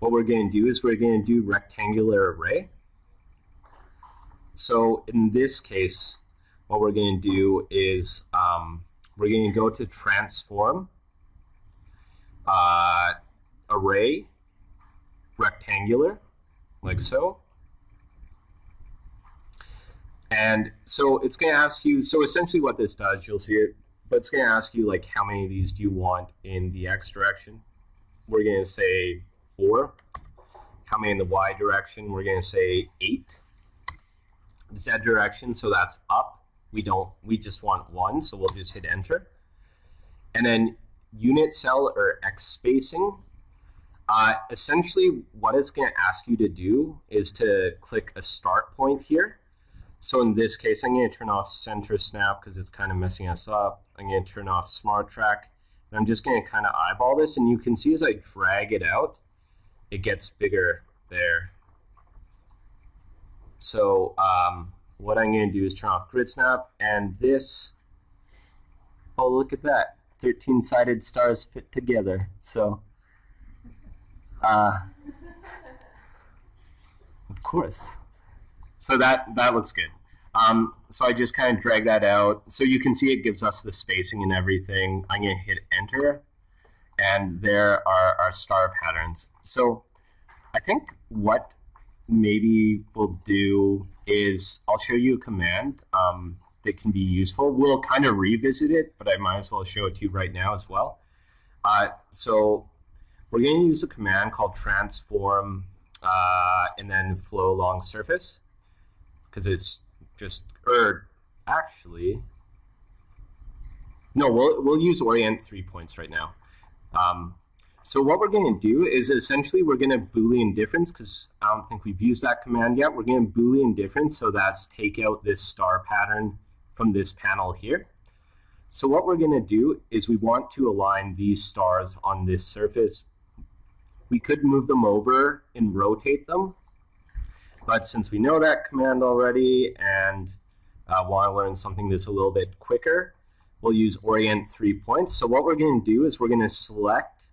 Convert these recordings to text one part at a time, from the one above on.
what we're going to do is we're going to do rectangular array. So in this case, what we're going to do is um, we're going to go to transform uh, array rectangular, like so. And so it's going to ask you, so essentially what this does, you'll see it, but it's going to ask you like how many of these do you want in the x direction. We're going to say 4. How many in the y direction? We're going to say 8. Z direction, so that's up. We don't, we just want 1, so we'll just hit enter. And then unit cell or x spacing, uh, essentially what it's going to ask you to do is to click a start point here so in this case, I'm going to turn off center snap because it's kind of messing us up. I'm going to turn off smart track. And I'm just going to kind of eyeball this. And you can see as I drag it out, it gets bigger there. So um, what I'm going to do is turn off grid snap. And this, oh, look at that. 13 sided stars fit together. So, uh, of course. So that, that looks good. Um, so I just kind of drag that out. So you can see it gives us the spacing and everything. I'm going to hit enter. And there are our star patterns. So I think what maybe we'll do is I'll show you a command um, that can be useful. We'll kind of revisit it, but I might as well show it to you right now as well. Uh, so we're going to use a command called transform uh, and then flow along surface because it's just or actually no we'll, we'll use orient three points right now um, so what we're going to do is essentially we're going to boolean difference because I don't think we've used that command yet. We're going to boolean difference so that's take out this star pattern from this panel here. So what we're going to do is we want to align these stars on this surface. We could move them over and rotate them but since we know that command already and uh, want to learn something that's a little bit quicker, we'll use orient three points. So what we're going to do is we're going to select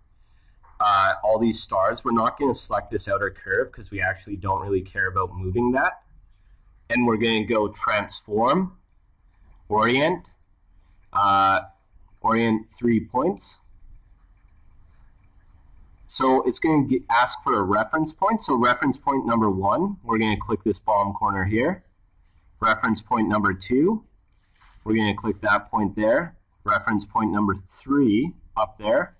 uh, all these stars. We're not going to select this outer curve because we actually don't really care about moving that. And we're going to go transform, orient, uh, orient three points. So it's going to ask for a reference point. So reference point number one, we're going to click this bottom corner here. Reference point number two, we're going to click that point there. Reference point number three up there.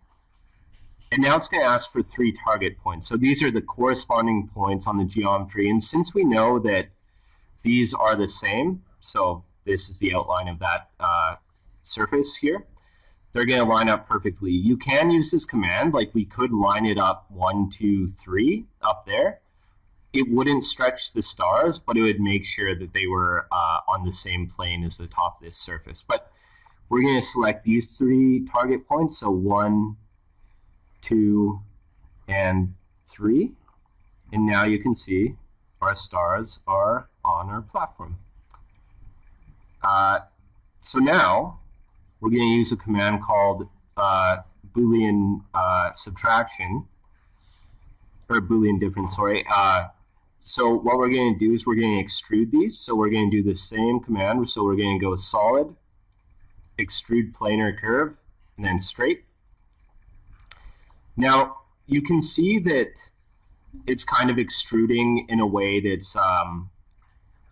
And now it's going to ask for three target points. So these are the corresponding points on the geometry. And since we know that these are the same, so this is the outline of that uh, surface here, they're going to line up perfectly. You can use this command, like we could line it up one, two, three up there. It wouldn't stretch the stars, but it would make sure that they were uh, on the same plane as the top of this surface. But we're going to select these three target points, so one, two, and three. And now you can see our stars are on our platform. Uh, so now we're going to use a command called uh, Boolean uh, subtraction, or Boolean difference, sorry. Uh, so what we're going to do is we're going to extrude these. So we're going to do the same command. So we're going to go solid, extrude planar curve, and then straight. Now, you can see that it's kind of extruding in a way that's, um,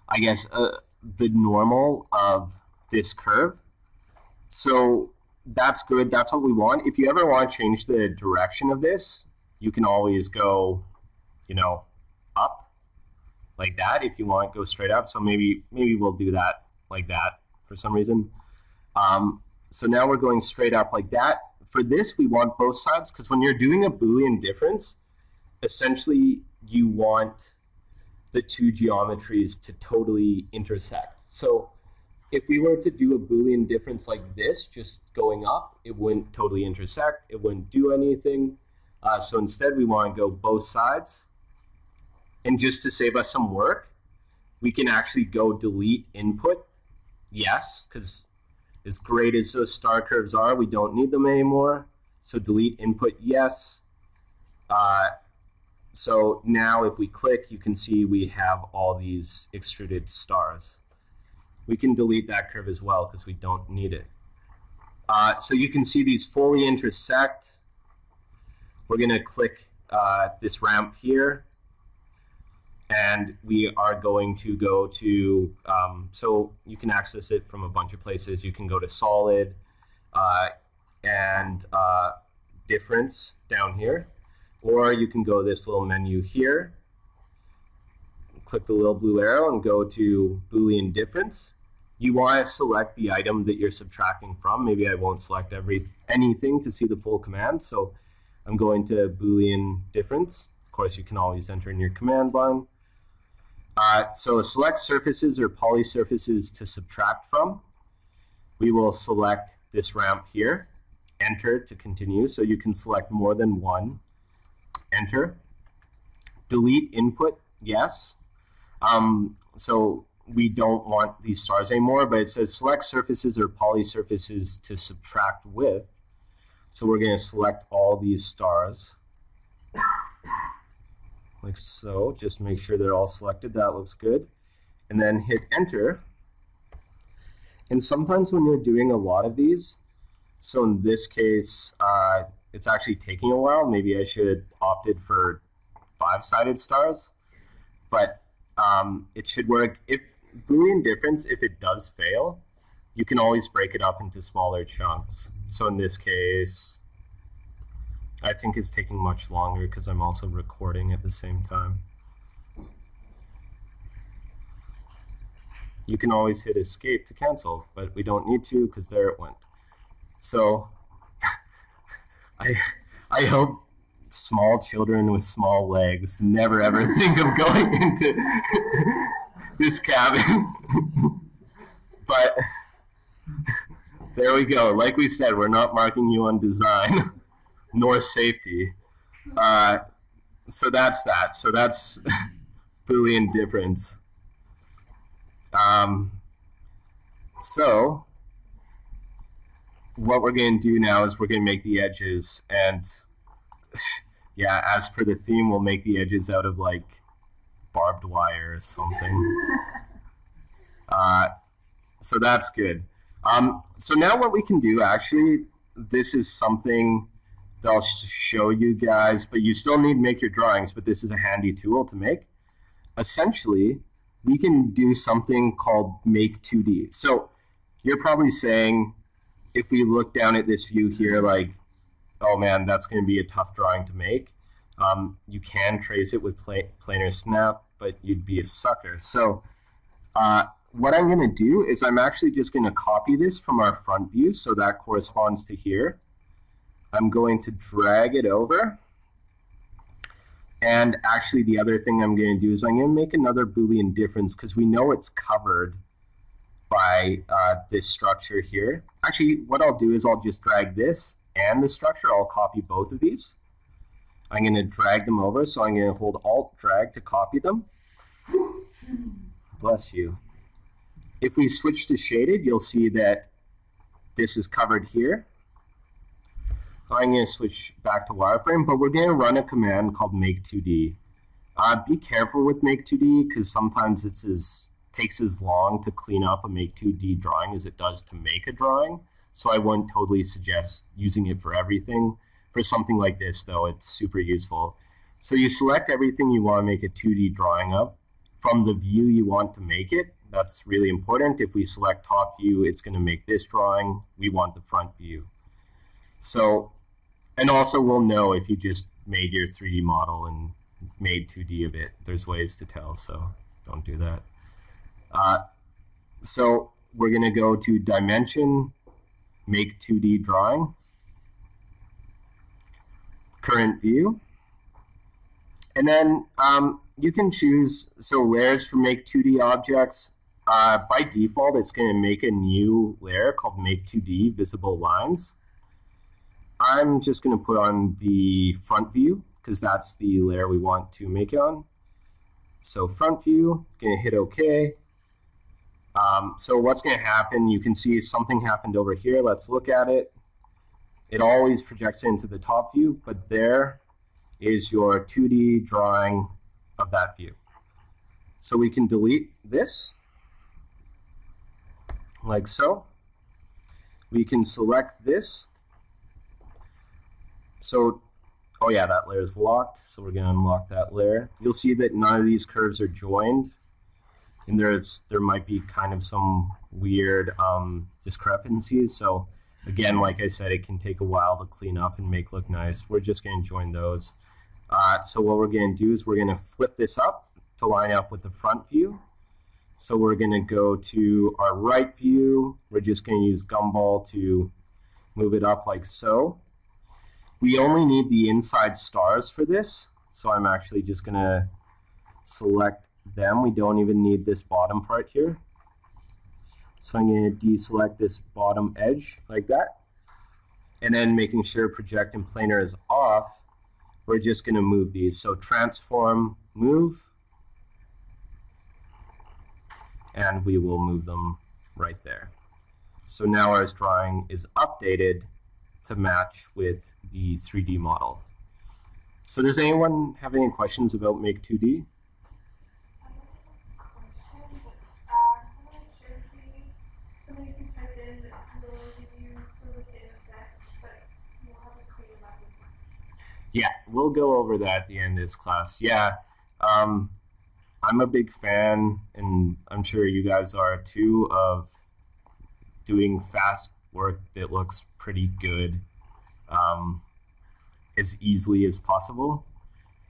I guess, uh, the normal of this curve. So that's good. That's what we want. If you ever want to change the direction of this, you can always go, you know, like that if you want go straight up. So maybe maybe we'll do that like that for some reason. Um, so now we're going straight up like that. For this, we want both sides because when you're doing a Boolean difference, essentially you want the two geometries to totally intersect. So if we were to do a Boolean difference like this, just going up, it wouldn't totally intersect. It wouldn't do anything. Uh, so instead, we want to go both sides. And just to save us some work, we can actually go delete input. Yes, because as great as those star curves are, we don't need them anymore. So delete input, yes. Uh, so now if we click, you can see we have all these extruded stars. We can delete that curve as well because we don't need it. Uh, so you can see these fully intersect. We're going to click uh, this ramp here. And we are going to go to, um, so you can access it from a bunch of places. You can go to solid uh, and uh, difference down here. Or you can go this little menu here, click the little blue arrow and go to Boolean difference. You want to select the item that you're subtracting from. Maybe I won't select every anything to see the full command. So I'm going to Boolean difference. Of course, you can always enter in your command line. Uh, so select surfaces or poly surfaces to subtract from. We will select this ramp here, enter to continue. So you can select more than one, enter. Delete input, yes. Um, so we don't want these stars anymore, but it says select surfaces or poly surfaces to subtract with. So we're going to select all these stars like so. Just make sure they're all selected. That looks good. And then hit enter. And sometimes when you're doing a lot of these, so in this case, uh, it's actually taking a while. Maybe I should opted for five-sided stars, but um, it should work. If Boolean difference, if it does fail, you can always break it up into smaller chunks. So in this case, I think it's taking much longer because I'm also recording at the same time. You can always hit escape to cancel, but we don't need to because there it went. So I, I hope small children with small legs never ever think of going into this cabin. but there we go. Like we said, we're not marking you on design nor safety. Uh, so that's that. So that's Boolean difference. Um, so what we're going to do now is we're going to make the edges and yeah, as per the theme, we'll make the edges out of like barbed wire or something. Uh, so that's good. Um, so now what we can do, actually, this is something I'll show you guys, but you still need to make your drawings, but this is a handy tool to make. Essentially, we can do something called make 2D. So you're probably saying, if we look down at this view here, like, oh man, that's going to be a tough drawing to make. Um, you can trace it with planar snap, but you'd be a sucker. So uh, what I'm going to do is I'm actually just going to copy this from our front view, so that corresponds to here. I'm going to drag it over. And actually, the other thing I'm going to do is I'm going to make another Boolean difference because we know it's covered by uh, this structure here. Actually, what I'll do is I'll just drag this and the structure. I'll copy both of these. I'm going to drag them over, so I'm going to hold Alt-Drag to copy them. Bless you. If we switch to shaded, you'll see that this is covered here. I'm going to switch back to wireframe, but we're going to run a command called make2d. Uh, be careful with make2d because sometimes it's as takes as long to clean up a make2d drawing as it does to make a drawing. So I wouldn't totally suggest using it for everything. For something like this, though, it's super useful. So you select everything you want to make a 2D drawing of. From the view you want to make it, that's really important. If we select top view, it's going to make this drawing. We want the front view. So and also, we'll know if you just made your 3D model and made 2D of it. There's ways to tell, so don't do that. Uh, so we're going to go to Dimension, Make 2D Drawing, Current View. And then um, you can choose, so layers for Make 2D objects. Uh, by default, it's going to make a new layer called Make 2D Visible Lines. I'm just going to put on the front view because that's the layer we want to make it on. So front view, going to hit OK. Um, so what's going to happen, you can see something happened over here. Let's look at it. It always projects into the top view, but there is your 2D drawing of that view. So we can delete this, like so. We can select this. So, oh yeah, that layer is locked, so we're going to unlock that layer. You'll see that none of these curves are joined, and there's there might be kind of some weird um, discrepancies. So again, like I said, it can take a while to clean up and make look nice. We're just going to join those. Uh, so what we're going to do is we're going to flip this up to line up with the front view. So we're going to go to our right view. We're just going to use Gumball to move it up like so. We only need the inside stars for this. So I'm actually just going to select them. We don't even need this bottom part here. So I'm going to deselect this bottom edge like that. And then making sure project and planar is off, we're just going to move these. So transform, move, and we will move them right there. So now our drawing is updated to match with the 3D model. So does anyone have any questions about Make 2D? Yeah, we'll go over that at the end of this class. Yeah, um, I'm a big fan, and I'm sure you guys are too, of doing fast work that looks pretty good um, as easily as possible.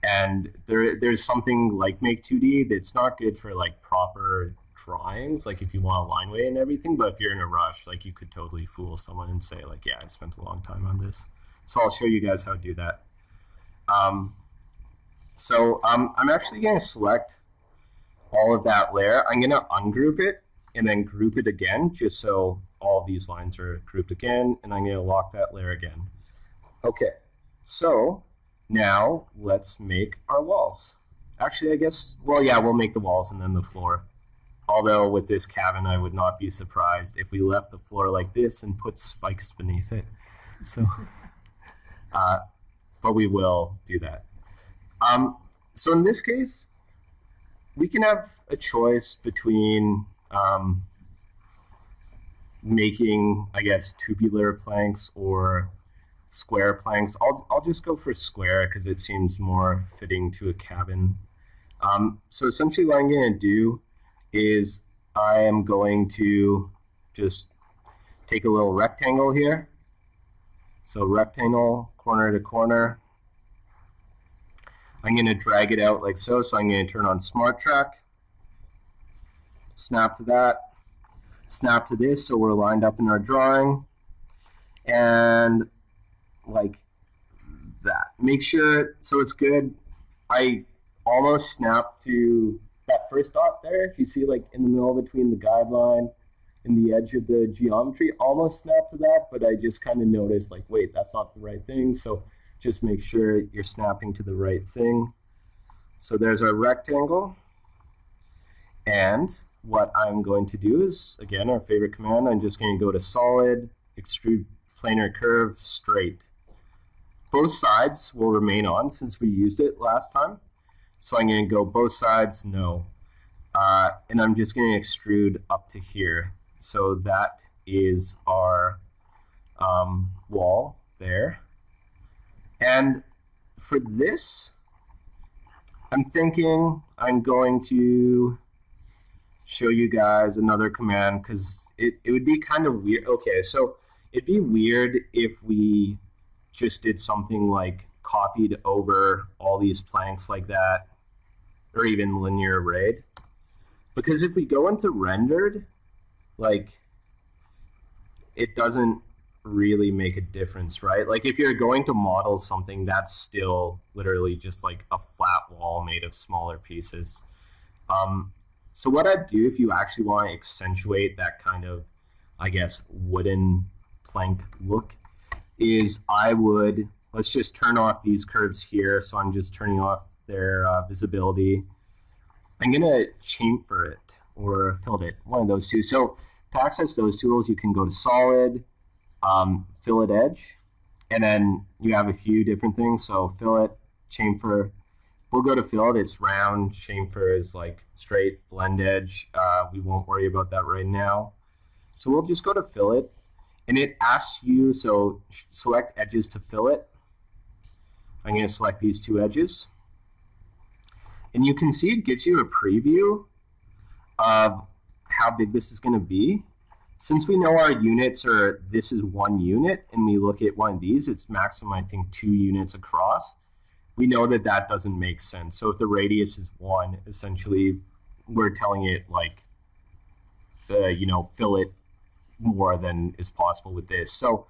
And there, there's something like Make 2D that's not good for like proper drawings, like if you want a line weight and everything. But if you're in a rush, like you could totally fool someone and say like, "Yeah, I spent a long time on this." So I'll show you guys how to do that. Um, so um, I'm actually going to select all of that layer. I'm going to ungroup it and then group it again just so all these lines are grouped again. And I'm going to lock that layer again. Okay, so now let's make our walls. Actually, I guess, well, yeah, we'll make the walls and then the floor. Although with this cabin, I would not be surprised if we left the floor like this and put spikes beneath it. So, uh, but we will do that. Um, so in this case, we can have a choice between um, making, I guess, tubular planks or square planks. I'll, I'll just go for square because it seems more fitting to a cabin. Um, so essentially what I'm going to do is I am going to just take a little rectangle here. So rectangle corner to corner. I'm going to drag it out like so. So I'm going to turn on Smart Track, snap to that, snap to this so we're lined up in our drawing, and like that. Make sure so it's good. I almost snap to that first dot there. If you see like in the middle between the guideline and the edge of the geometry, almost snap to that, but I just kind of noticed like, wait, that's not the right thing. So just make sure you're snapping to the right thing. So there's our rectangle. And what I'm going to do is, again, our favorite command, I'm just going to go to solid, extrude planar curve, straight. Both sides will remain on since we used it last time. So I'm going to go both sides, no. Uh, and I'm just going to extrude up to here. So that is our um, wall there. And for this, I'm thinking I'm going to show you guys another command because it, it would be kind of weird. Okay, so it'd be weird if we just did something like copied over all these planks like that or even linear arrayed. Because if we go into rendered, like it doesn't really make a difference, right? Like if you're going to model something that's still literally just like a flat wall made of smaller pieces. Um, so what I'd do if you actually want to accentuate that kind of, I guess, wooden plank look is I would, let's just turn off these curves here. So I'm just turning off their uh, visibility. I'm going to chamfer it or fillet it, one of those two. So to access those tools, you can go to solid, um, fillet edge, and then you have a few different things. So fillet, chamfer. We'll go to fillet. It's round. Chamfer is like straight blend edge. Uh, we won't worry about that right now. So we'll just go to fillet, and it asks you, so select edges to fillet. I'm going to select these two edges. And you can see it gives you a preview of how big this is going to be. Since we know our units are, this is one unit, and we look at one of these, it's maximum, I think, two units across. We know that that doesn't make sense. So if the radius is one, essentially, we're telling it like, the, you know, fill it more than is possible with this. So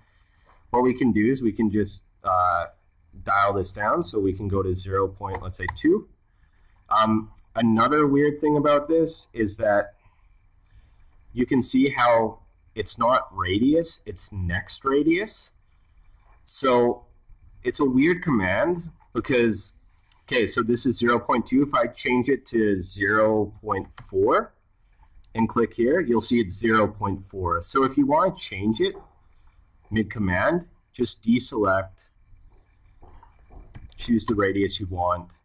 what we can do is we can just uh, dial this down. So we can go to 0. Point, let's say 2. Um, another weird thing about this is that you can see how it's not radius, it's next radius. So it's a weird command because, okay, so this is 0.2. If I change it to 0.4 and click here, you'll see it's 0.4. So if you want to change it mid-command, just deselect, choose the radius you want,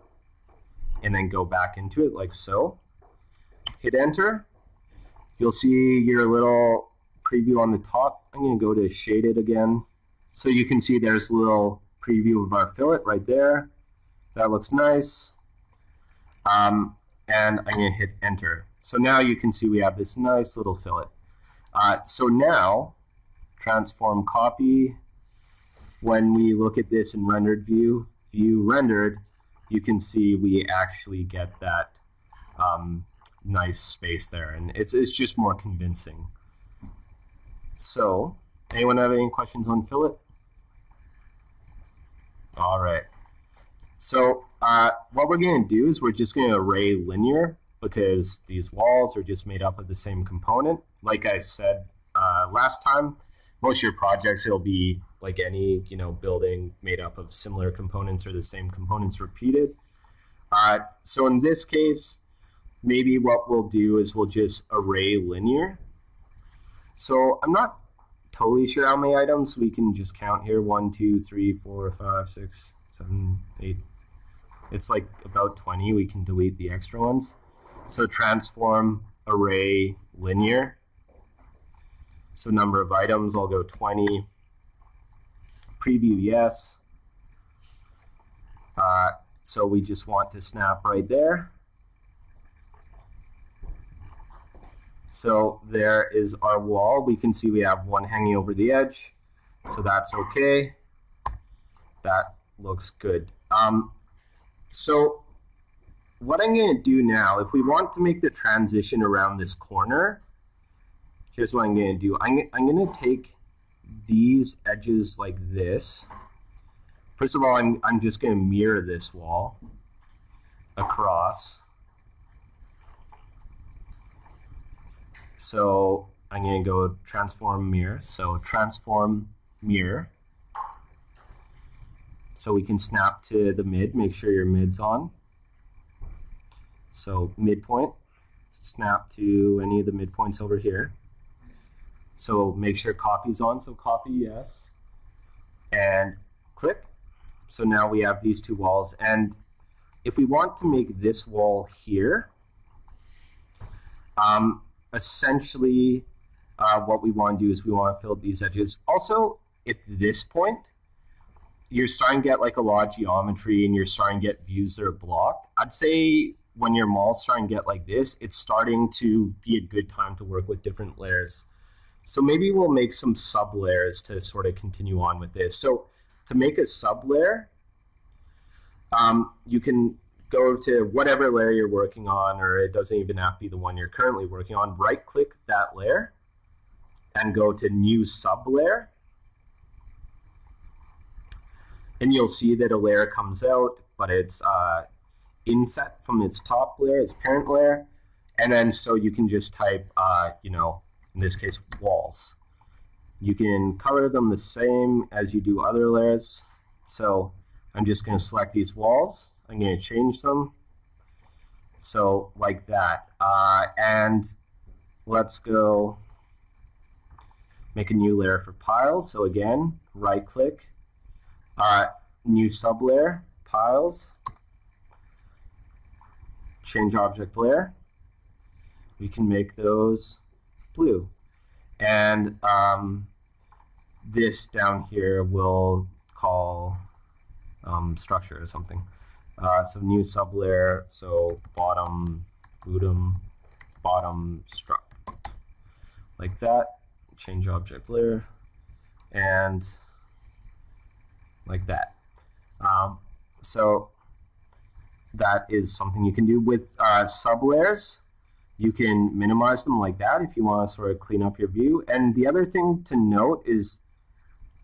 and then go back into it like so. Hit enter. You'll see your little preview on the top. I'm going to go to shaded again. So you can see there's a little preview of our fillet right there. That looks nice. Um, and I'm going to hit enter. So now you can see we have this nice little fillet. Uh, so now, transform copy. When we look at this in rendered view, view rendered, you can see we actually get that um, nice space there. And it's, it's just more convincing. So, anyone have any questions on fillet? All right. So uh, what we're going to do is we're just going to array linear because these walls are just made up of the same component. Like I said uh, last time, most of your projects, it'll be like any you know building made up of similar components or the same components repeated. Uh, so in this case, maybe what we'll do is we'll just array linear. So I'm not totally sure how many items we can just count here. One, two, three, four, five, six, seven, eight. It's like about 20. We can delete the extra ones. So transform array linear. So number of items, I'll go 20 preview yes. Uh, so we just want to snap right there. So there is our wall. We can see we have one hanging over the edge. So that's okay. That looks good. Um, so what I'm going to do now, if we want to make the transition around this corner, here's what I'm going to do. I'm, I'm going to take these edges like this. First of all, I'm, I'm just going to mirror this wall across. So I'm going to go transform mirror. So transform mirror. So we can snap to the mid, make sure your mid's on. So midpoint, snap to any of the midpoints over here. So make sure copy's on, so copy yes. And click. So now we have these two walls. And if we want to make this wall here, um, essentially uh, what we want to do is we want to fill these edges. Also, at this point, you're starting to get like a lot of geometry and you're starting to get views that are blocked. I'd say when your mall's starting to get like this, it's starting to be a good time to work with different layers. So maybe we'll make some sub layers to sort of continue on with this. So to make a sub layer, um, you can go to whatever layer you're working on, or it doesn't even have to be the one you're currently working on. Right click that layer and go to new sub layer. And you'll see that a layer comes out, but it's uh, inset from its top layer, its parent layer. And then so you can just type, uh, you know, in this case, walls. You can color them the same as you do other layers. So I'm just going to select these walls. I'm going to change them. So like that. Uh, and let's go make a new layer for piles. So again, right click, uh, new sublayer, piles, change object layer. We can make those blue. And um, this down here will call um, structure or something. Uh, so new sublayer, so bottom, bottom, bottom struct. Like that, change object layer, and like that. Um, so that is something you can do with uh, sublayers. You can minimize them like that if you want to sort of clean up your view. And the other thing to note is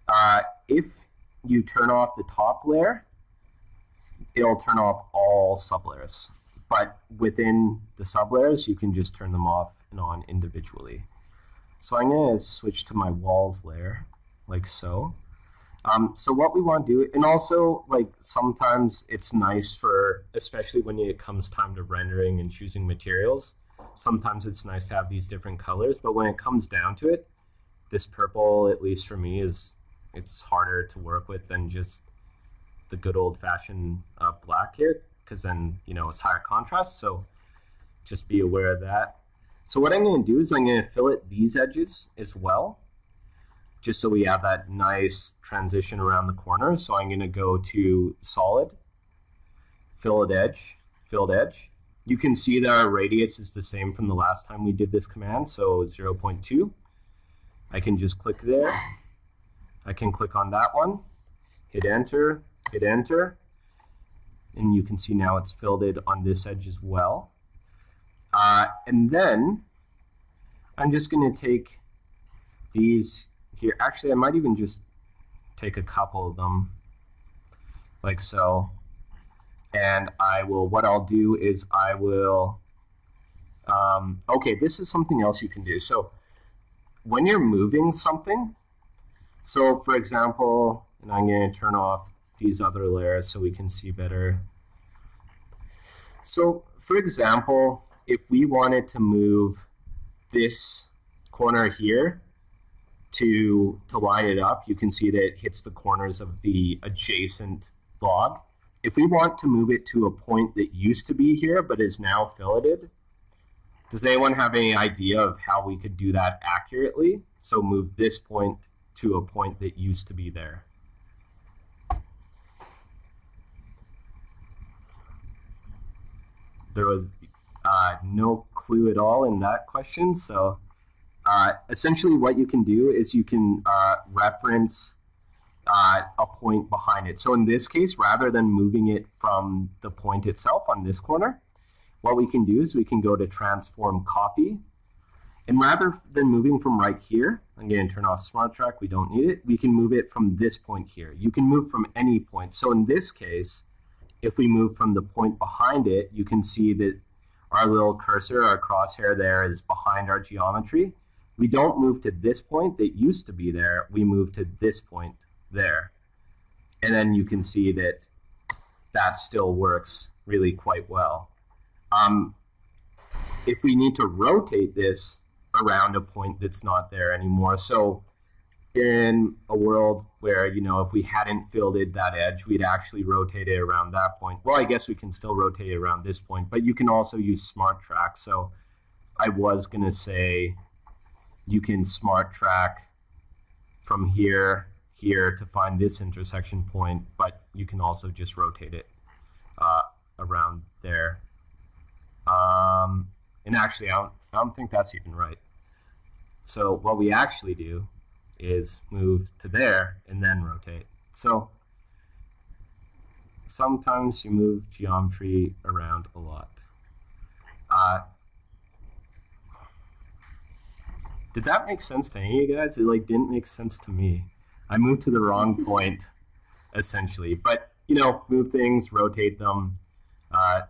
uh, if you turn off the top layer, it'll turn off all sublayers. But within the sublayers, you can just turn them off and on individually. So I'm going to switch to my walls layer, like so. Um, so what we want to do, and also like sometimes it's nice for, especially when it comes time to rendering and choosing materials, sometimes it's nice to have these different colors. But when it comes down to it, this purple, at least for me, is it's harder to work with than just the good old fashioned uh, black here because then you know it's higher contrast so just be aware of that. So what I'm going to do is I'm going to fillet these edges as well just so we have that nice transition around the corner. So I'm going to go to solid fillet edge fillet edge. You can see that our radius is the same from the last time we did this command so 0.2 I can just click there. I can click on that one hit enter hit enter, and you can see now it's filled it on this edge as well. Uh, and then I'm just going to take these here. Actually, I might even just take a couple of them like so. And I will, what I'll do is I will, um, okay, this is something else you can do. So when you're moving something, so for example, and I'm going to turn off these other layers so we can see better. So for example, if we wanted to move this corner here to, to line it up, you can see that it hits the corners of the adjacent log. If we want to move it to a point that used to be here but is now filleted, does anyone have any idea of how we could do that accurately? So move this point to a point that used to be there. There was uh, no clue at all in that question. So uh, essentially what you can do is you can uh, reference uh, a point behind it. So in this case, rather than moving it from the point itself on this corner, what we can do is we can go to transform copy. And rather than moving from right here, to turn off smart track, we don't need it, we can move it from this point here. You can move from any point. So in this case, if we move from the point behind it, you can see that our little cursor, our crosshair there is behind our geometry. We don't move to this point that used to be there. We move to this point there. And then you can see that that still works really quite well. Um, if we need to rotate this around a point that's not there anymore, so in a world where you know if we hadn't filled that edge we'd actually rotate it around that point. Well i guess we can still rotate it around this point but you can also use smart track. So i was going to say you can smart track from here here to find this intersection point but you can also just rotate it uh, around there. Um, and actually I don't, I don't think that's even right. So what we actually do is move to there and then rotate. So sometimes you move geometry around a lot. Uh, did that make sense to any of you guys? It like didn't make sense to me. I moved to the wrong point, essentially. But you know, move things, rotate them, uh,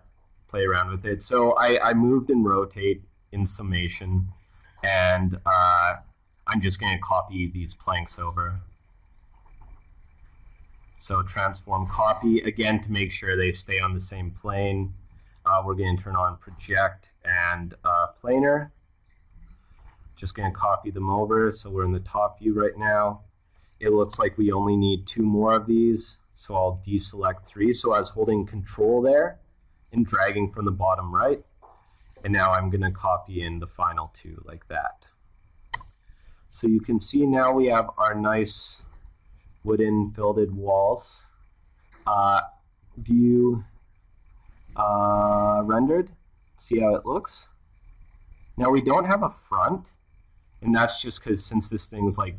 play around with it. So I, I moved and rotate in summation, and uh, I'm just going to copy these planks over. So transform copy, again, to make sure they stay on the same plane. Uh, we're going to turn on project and uh, planar. Just going to copy them over. So we're in the top view right now. it looks like we only need two more of these. So I'll deselect three. So I was holding control there and dragging from the bottom right. And now I'm going to copy in the final two like that. So you can see now we have our nice wooden filled walls. Uh, view uh, rendered. See how it looks? Now we don't have a front, and that's just because since this thing's like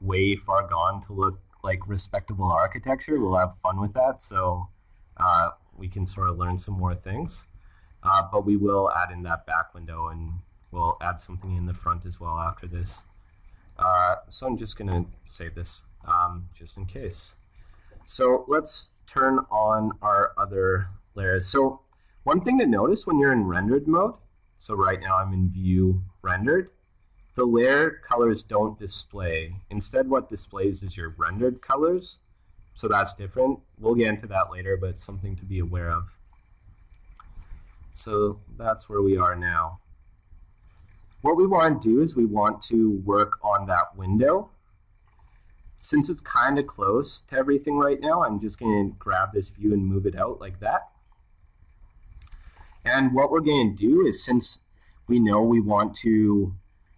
way far gone to look like respectable architecture, we'll have fun with that. So uh, we can sort of learn some more things. Uh, but we will add in that back window and we'll add something in the front as well after this. Uh, so I'm just going to save this um, just in case. So let's turn on our other layers. So one thing to notice when you're in rendered mode, so right now I'm in view rendered, the layer colors don't display. Instead what displays is your rendered colors. So that's different. We'll get into that later, but it's something to be aware of. So that's where we are now. What we want to do is we want to work on that window. Since it's kind of close to everything right now, I'm just going to grab this view and move it out like that. And what we're going to do is since we know we want to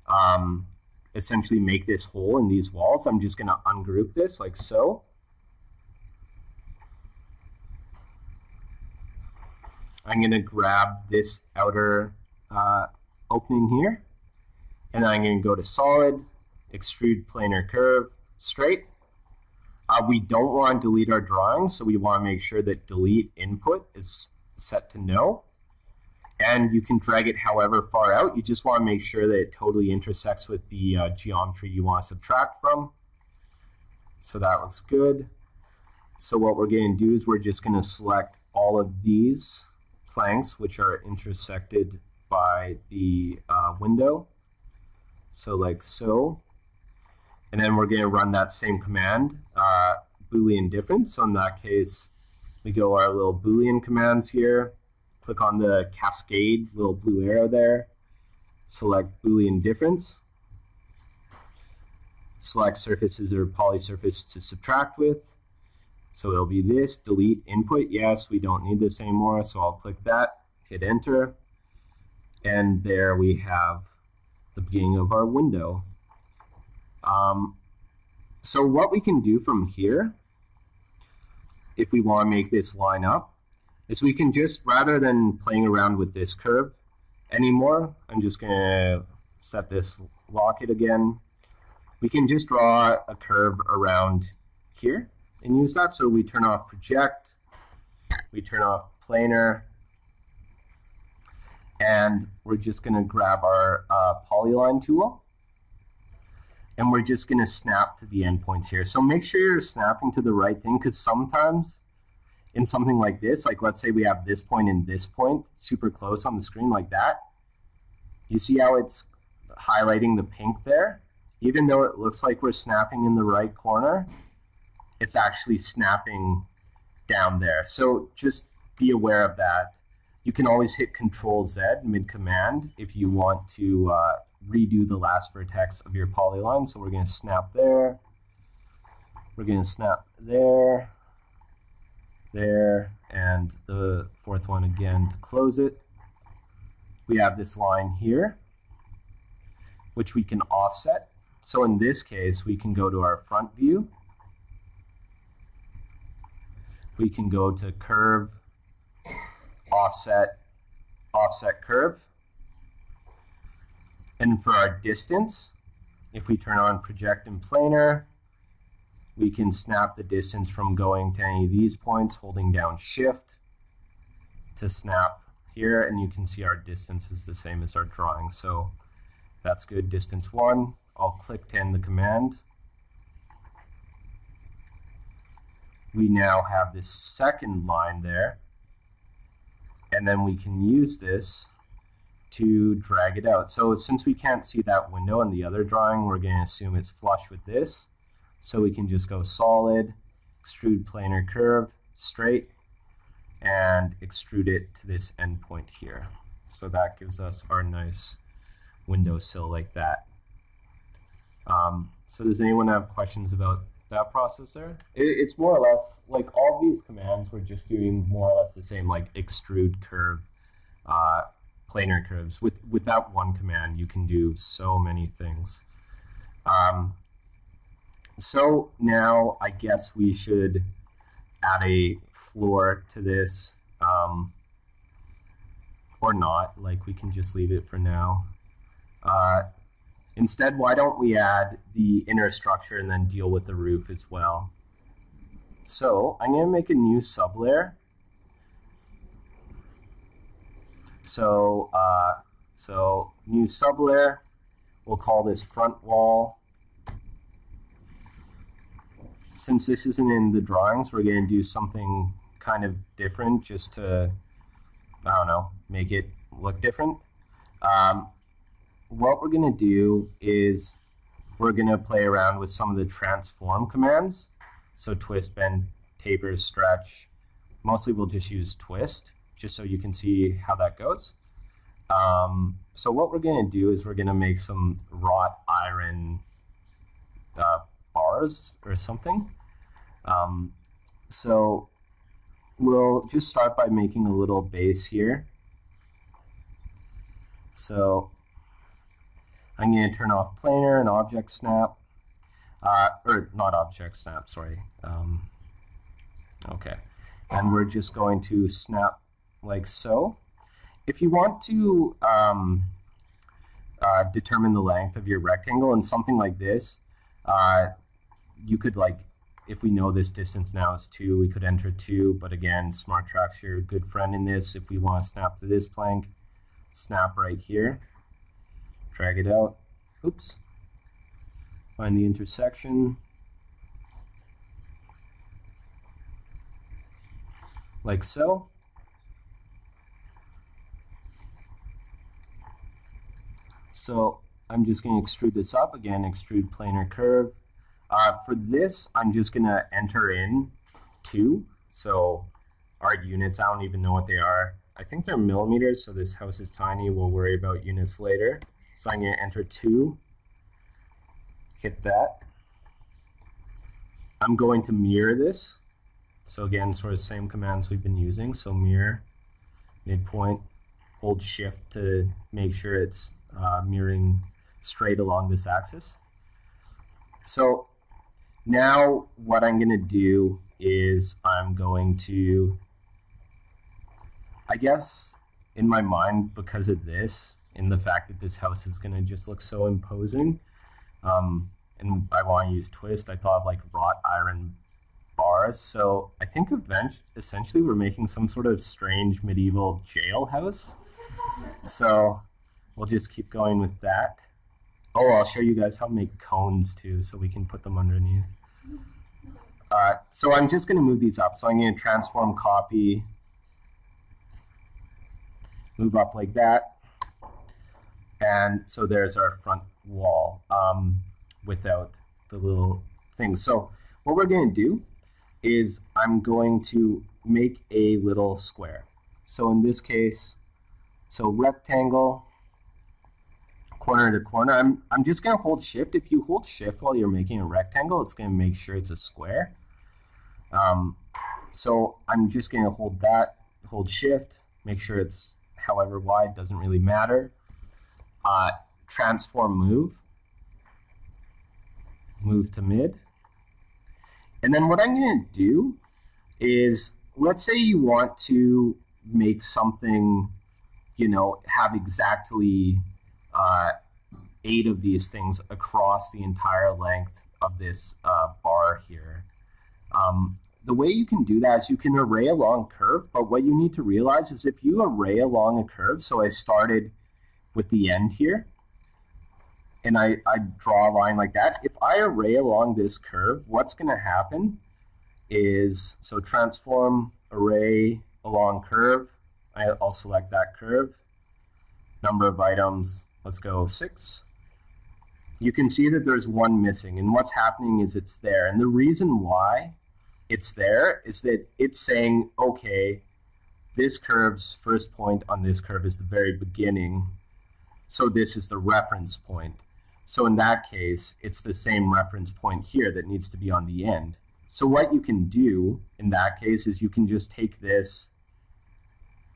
um, essentially make this hole in these walls, I'm just going to ungroup this like so. I'm going to grab this outer uh, opening here, and I'm going to go to solid, extrude planar curve, straight. Uh, we don't want to delete our drawing, so we want to make sure that delete input is set to no. And you can drag it however far out. You just want to make sure that it totally intersects with the uh, geometry you want to subtract from. So that looks good. So what we're going to do is we're just going to select all of these planks which are intersected by the uh, window. So like so. And then we're going to run that same command, uh, Boolean difference. So in that case, we go our little Boolean commands here, click on the cascade little blue arrow there, select Boolean difference, select surfaces or polysurface to subtract with, so it'll be this, delete input. Yes, we don't need this anymore, so I'll click that, hit enter, and there we have the beginning of our window. Um, so what we can do from here, if we want to make this line up, is we can just, rather than playing around with this curve anymore, I'm just going to set this lock it again. We can just draw a curve around here and use that. So we turn off project, we turn off planar, and we're just going to grab our uh, polyline tool and we're just going to snap to the endpoints here. So make sure you're snapping to the right thing because sometimes in something like this, like let's say we have this point and this point super close on the screen like that, you see how it's highlighting the pink there? Even though it looks like we're snapping in the right corner, it's actually snapping down there. So just be aware of that. You can always hit Control Z mid command if you want to uh, redo the last vertex of your polyline. So we're going to snap there. We're going to snap there, there, and the fourth one again to close it. We have this line here, which we can offset. So in this case, we can go to our front view we can go to curve, offset, offset curve. And for our distance, if we turn on project and planar, we can snap the distance from going to any of these points, holding down shift to snap here, and you can see our distance is the same as our drawing. So that's good, distance one. I'll click to end the command. we now have this second line there. And then we can use this to drag it out. So since we can't see that window in the other drawing, we're going to assume it's flush with this. So we can just go solid, extrude planar curve, straight, and extrude it to this endpoint here. So that gives us our nice window sill like that. Um, so does anyone have questions about that processor? It, it's more or less like all these commands. We're just doing more or less the same, like extrude curve, uh, planar curves. With with that one command, you can do so many things. Um, so now I guess we should add a floor to this, um, or not. Like we can just leave it for now. Uh, Instead, why don't we add the inner structure and then deal with the roof as well? So I'm going to make a new sublayer. So, uh, so new sublayer, we'll call this front wall. Since this isn't in the drawings, we're going to do something kind of different just to, I don't know, make it look different. Um, what we're going to do is we're going to play around with some of the transform commands. So twist, bend, taper, stretch. Mostly we'll just use twist, just so you can see how that goes. Um, so what we're going to do is we're going to make some wrought iron uh, bars or something. Um, so we'll just start by making a little base here. So I'm going to turn off planar and object snap, uh, or not object snap, sorry. Um, okay, and we're just going to snap like so. If you want to um, uh, determine the length of your rectangle in something like this, uh, you could like, if we know this distance now is 2, we could enter 2, but again, SmartTrack's your good friend in this. If we want to snap to this plank, snap right here drag it out. Oops. Find the intersection. Like so. So I'm just going to extrude this up again, extrude planar curve. Uh, for this, I'm just going to enter in two. So our units, I don't even know what they are. I think they're millimeters, so this house is tiny. We'll worry about units later. So I'm going to enter 2, hit that. I'm going to mirror this. So again, sort of same commands we've been using. So mirror, midpoint, hold shift to make sure it's uh, mirroring straight along this axis. So now what I'm going to do is I'm going to, I guess in my mind, because of this, in the fact that this house is going to just look so imposing. Um, and I want to use twist. I thought of like wrought iron bars. So I think event- essentially we're making some sort of strange medieval jailhouse. So we'll just keep going with that. Oh, I'll show you guys how to make cones too, so we can put them underneath. Uh, so I'm just going to move these up. So I'm going to transform copy, move up like that. And so there's our front wall um, without the little thing. So what we're going to do is I'm going to make a little square. So in this case, so rectangle, corner to corner. I'm, I'm just going to hold shift. If you hold shift while you're making a rectangle, it's going to make sure it's a square. Um, so I'm just going to hold that, hold shift, make sure it's however wide, doesn't really matter uh, transform move, move to mid. And then what I'm going to do is, let's say you want to make something, you know, have exactly uh, eight of these things across the entire length of this uh, bar here. Um, the way you can do that is you can array along curve, but what you need to realize is if you array along a curve, so I started with the end here, and I, I draw a line like that, if I array along this curve, what's going to happen is, so transform array along curve, I'll select that curve, number of items, let's go six. You can see that there's one missing, and what's happening is it's there. And the reason why it's there is that it's saying, okay, this curve's first point on this curve is the very beginning so this is the reference point. So in that case, it's the same reference point here that needs to be on the end. So what you can do in that case is you can just take this,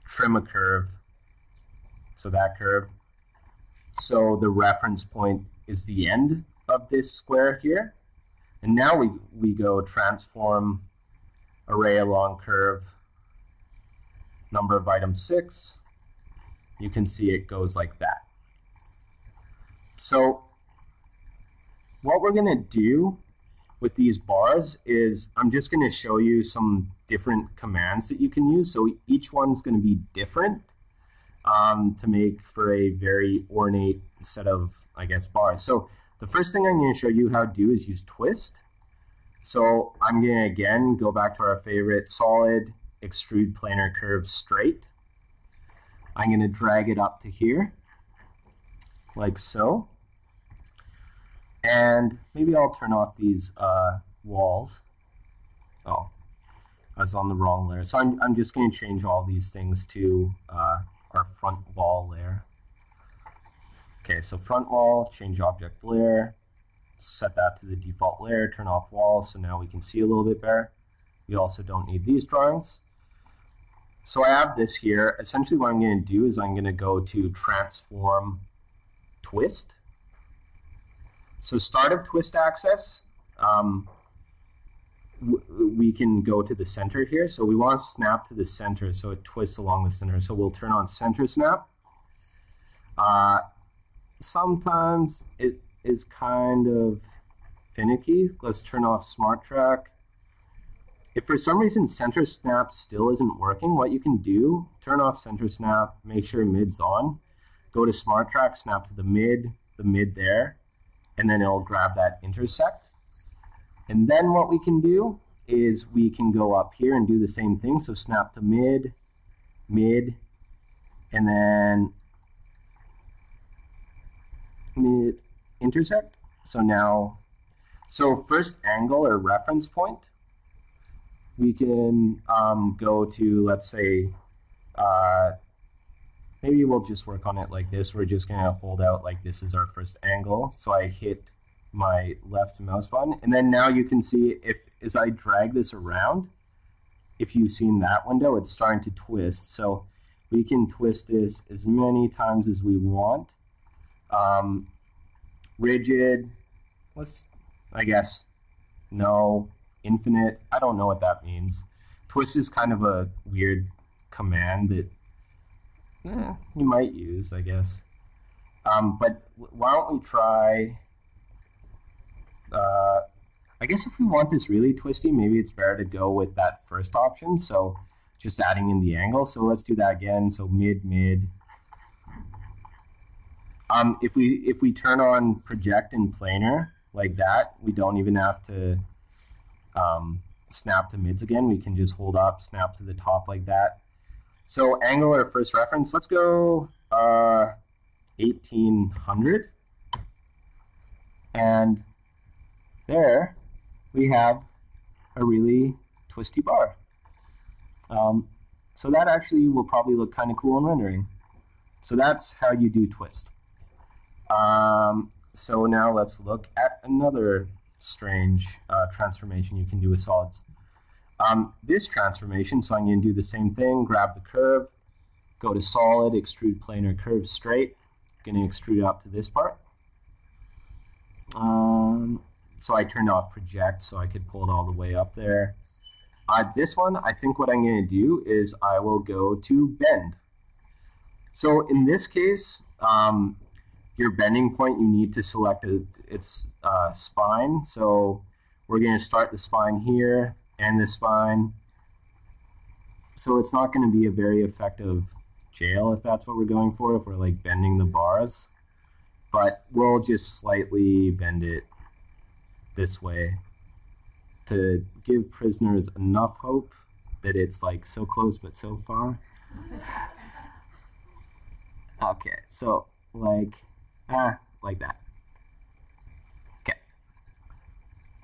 trim a curve, so that curve. So the reference point is the end of this square here. And now we, we go transform array along curve number of items 6. You can see it goes like that. So what we're going to do with these bars is I'm just going to show you some different commands that you can use. So each one's going to be different um, to make for a very ornate set of, I guess, bars. So the first thing I'm going to show you how to do is use twist. So I'm going to, again, go back to our favorite solid, extrude planar curve straight. I'm going to drag it up to here, like so. And maybe I'll turn off these uh, walls. Oh, I was on the wrong layer. So I'm, I'm just going to change all these things to uh, our front wall layer. Okay, so front wall, change object layer, set that to the default layer, turn off wall, so now we can see a little bit better. We also don't need these drawings. So I have this here. Essentially what I'm going to do is I'm going to go to transform twist. So start of twist axis, um, we can go to the center here. So we want to snap to the center so it twists along the center. So we'll turn on center snap. Uh, sometimes it is kind of finicky. Let's turn off smart track. If for some reason center snap still isn't working, what you can do, turn off center snap, make sure mid's on, go to smart track, snap to the mid, the mid there, and then it'll grab that intersect. And then what we can do is we can go up here and do the same thing. So snap to mid, mid, and then mid intersect. So now, so first angle or reference point, we can um, go to, let's say, uh, maybe we'll just work on it like this. We're just going to hold out like this is our first angle. So I hit my left mouse button. And then now you can see if as I drag this around, if you've seen that window, it's starting to twist. So we can twist this as many times as we want. Um, rigid, let's, I guess, no, infinite. I don't know what that means. Twist is kind of a weird command that eh, you might use, I guess. Um, but why don't we try, uh, I guess if we want this really twisty, maybe it's better to go with that first option. So just adding in the angle. So let's do that again. So mid, mid, um, if we if we turn on project and planar like that, we don't even have to um, snap to mids again. We can just hold up, snap to the top like that. So angle first reference, let's go uh, 1800. And there we have a really twisty bar. Um, so that actually will probably look kind of cool in rendering. So that's how you do twist. Um, so now let's look at another strange uh, transformation you can do with solids. Um, this transformation, so I'm going to do the same thing, grab the curve, go to solid, extrude planar curve straight, going to extrude up to this part. Um, so I turned off project so I could pull it all the way up there. Uh, this one, I think what I'm going to do is I will go to bend. So in this case, um, your bending point, you need to select a, its uh, spine. So we're going to start the spine here and the spine. So it's not going to be a very effective jail if that's what we're going for, if we're like bending the bars. But we'll just slightly bend it this way to give prisoners enough hope that it's like so close but so far. okay, so like Ah, like that. Okay.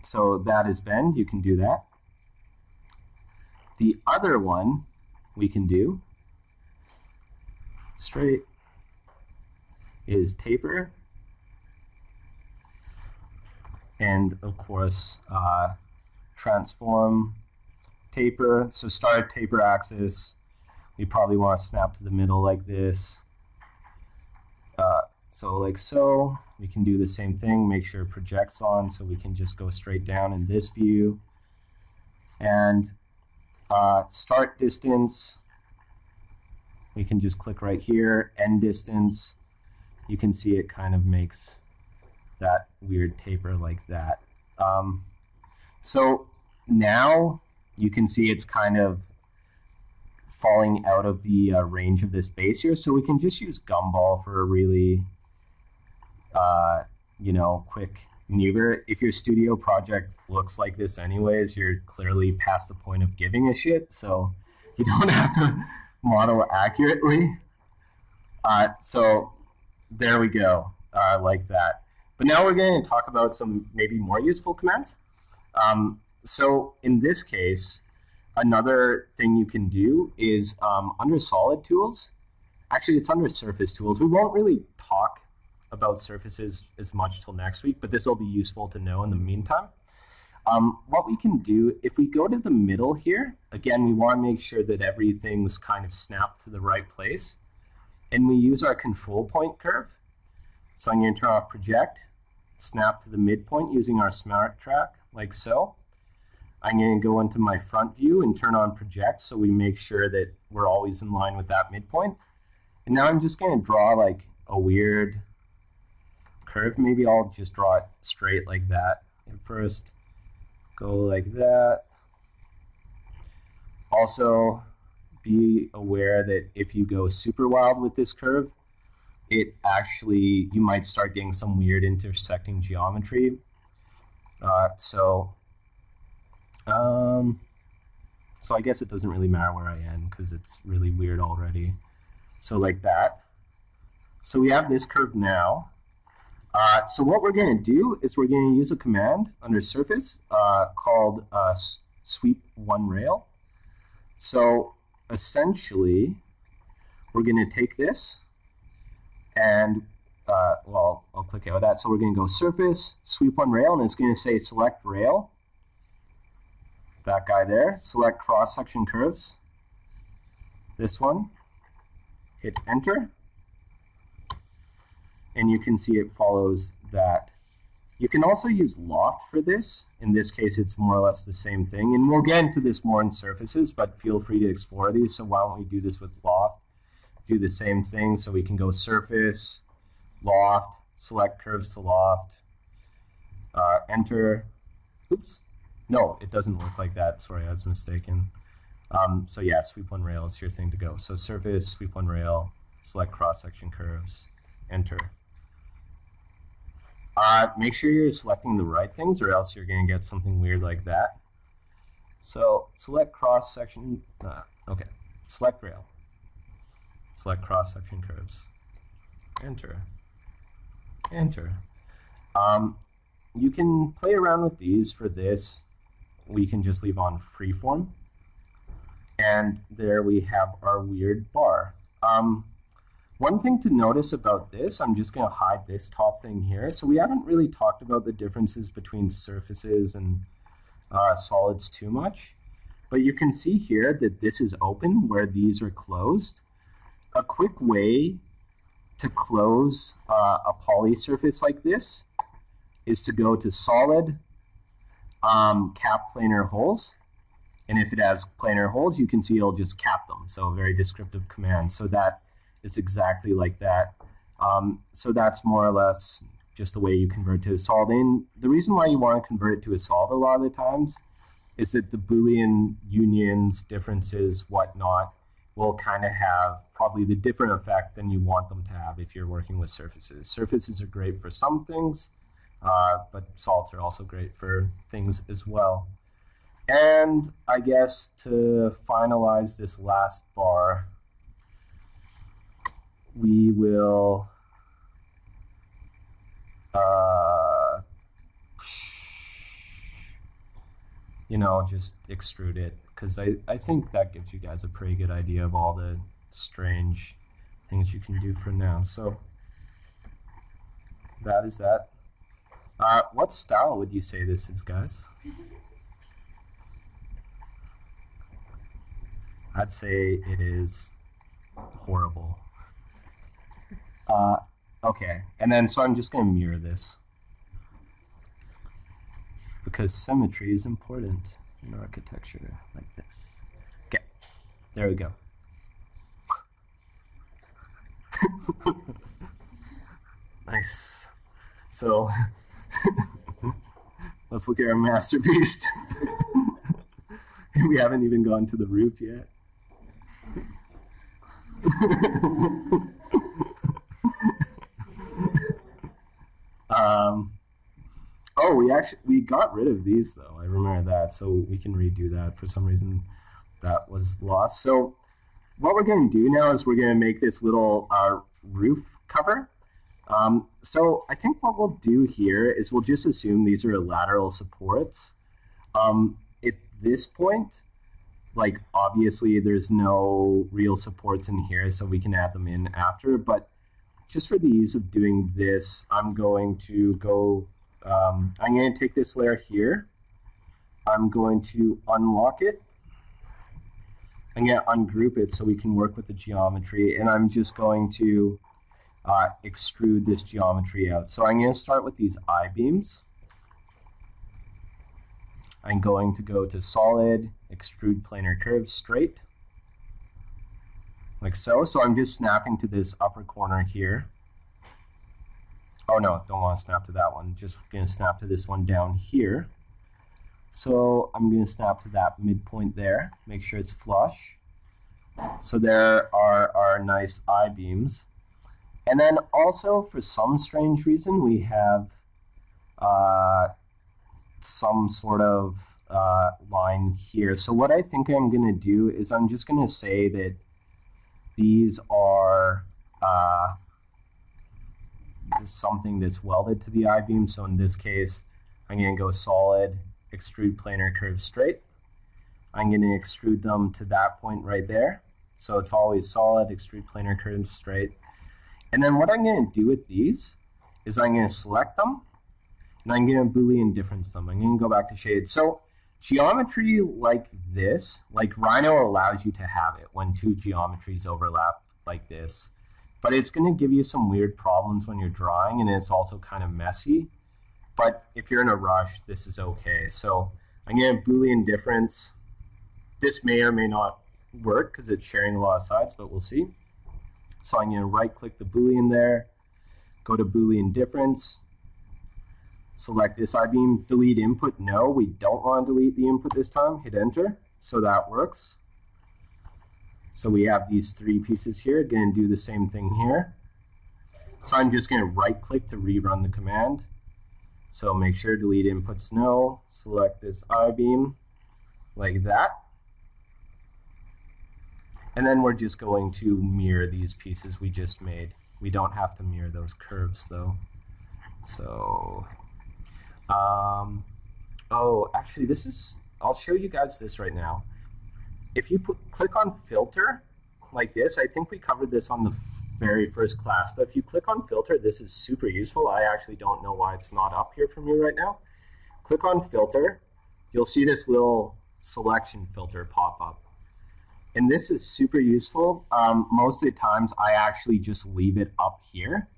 So that is bend. You can do that. The other one we can do straight is taper. and of course uh, transform taper. So start taper axis. We probably want to snap to the middle like this. Uh, so like so, we can do the same thing, make sure it projects on so we can just go straight down in this view. And uh, start distance, we can just click right here, end distance. You can see it kind of makes that weird taper like that. Um, so now you can see it's kind of falling out of the uh, range of this base here. So we can just use Gumball for a really, uh, you know, quick maneuver. If your studio project looks like this anyways, you're clearly past the point of giving a shit. So you don't have to model accurately. Uh, so there we go, uh, like that. But now we're going to talk about some maybe more useful commands. Um, so in this case, another thing you can do is um, under solid tools, actually it's under surface tools. We won't really talk about surfaces as much till next week, but this will be useful to know in the meantime. Um, what we can do, if we go to the middle here, again, we want to make sure that everything's kind of snapped to the right place. And we use our control point curve. So I'm going to turn off project, snap to the midpoint using our smart track, like so. I'm going to go into my front view and turn on project so we make sure that we're always in line with that midpoint. And now I'm just going to draw like a weird curve. Maybe I'll just draw it straight like that at first go like that. Also, be aware that if you go super wild with this curve, it actually, you might start getting some weird intersecting geometry. Uh, so, um, so I guess it doesn't really matter where I end because it's really weird already. So like that. So we have this curve now. Uh, so what we're going to do is we're going to use a command under surface uh, called uh, sweep one rail. So essentially, we're going to take this and, uh, well, I'll click out that. So we're going to go surface, sweep one rail, and it's going to say select rail. That guy there. Select cross-section curves. This one. Hit enter and you can see it follows that. You can also use loft for this. In this case, it's more or less the same thing. And we'll get into this more in surfaces, but feel free to explore these. So why don't we do this with loft? Do the same thing. So we can go surface, loft, select curves to loft, uh, enter. Oops. No, it doesn't work like that. Sorry, I was mistaken. Um, so yeah, sweep one rail, it's your thing to go. So surface, sweep one rail, select cross-section curves, enter. Uh, make sure you're selecting the right things or else you're going to get something weird like that. So select cross section, uh, okay, select rail, select cross section curves, enter, enter. Um, you can play around with these for this. We can just leave on freeform. And there we have our weird bar. Um, one thing to notice about this, I'm just going to hide this top thing here. So we haven't really talked about the differences between surfaces and uh, solids too much. But you can see here that this is open where these are closed. A quick way to close uh, a poly surface like this is to go to solid, um, cap planar holes. And if it has planar holes, you can see it'll just cap them. So a very descriptive command. So that it's exactly like that. Um, so that's more or less just the way you convert to a solid. And the reason why you want to convert it to a solid a lot of the times is that the Boolean unions, differences, whatnot, will kind of have probably the different effect than you want them to have if you're working with surfaces. Surfaces are great for some things, uh, but solids are also great for things as well. And I guess to finalize this last bar, we will uh, you know, just extrude it because I, I think that gives you guys a pretty good idea of all the strange things you can do for now. So that is that. Uh, what style would you say this is, guys? I'd say it is horrible. Uh, okay, and then so I'm just going to mirror this because symmetry is important in architecture like this. Okay, there we go. nice. So let's look at our masterpiece. we haven't even gone to the roof yet. Um, oh, we actually we got rid of these though. I remember that, so we can redo that. For some reason, that was lost. So what we're going to do now is we're going to make this little uh, roof cover. Um, so I think what we'll do here is we'll just assume these are lateral supports. Um, at this point, like obviously there's no real supports in here, so we can add them in after. But just for the ease of doing this, I'm going to go, um, I'm going to take this layer here. I'm going to unlock it. I'm going to ungroup it so we can work with the geometry. And I'm just going to uh, extrude this geometry out. So I'm going to start with these I-beams. I'm going to go to solid, extrude planar curves straight, like so. So I'm just snapping to this upper corner here. Oh no, don't want to snap to that one. Just going to snap to this one down here. So I'm going to snap to that midpoint there, make sure it's flush. So there are our nice I-beams. And then also, for some strange reason, we have uh, some sort of uh, line here. So what I think I'm going to do is I'm just going to say that these are uh, something that's welded to the I-beam. So in this case, I'm going to go solid, extrude planar curve straight. I'm going to extrude them to that point right there. So it's always solid, extrude planar curve straight. And then what I'm going to do with these is I'm going to select them and I'm going to Boolean difference them. I'm going to go back to shade. So geometry like this, like Rhino allows you to have it when two geometries overlap like this. But it's going to give you some weird problems when you're drawing, and it's also kind of messy. But if you're in a rush, this is okay. So I'm going to Boolean difference. This may or may not work because it's sharing a lot of sides, but we'll see. So I'm going to right click the Boolean there, go to Boolean difference, select this I-beam, delete input. No, we don't want to delete the input this time. Hit enter. So that works. So we have these three pieces here. Again, do the same thing here. So I'm just going to right click to rerun the command. So make sure delete inputs no. Select this I-beam like that. And then we're just going to mirror these pieces we just made. We don't have to mirror those curves though. So um, oh, actually, this is, I'll show you guys this right now. If you put, click on filter like this, I think we covered this on the very first class, but if you click on filter, this is super useful. I actually don't know why it's not up here for me right now. Click on filter, you'll see this little selection filter pop up. And this is super useful. Um, most of the times I actually just leave it up here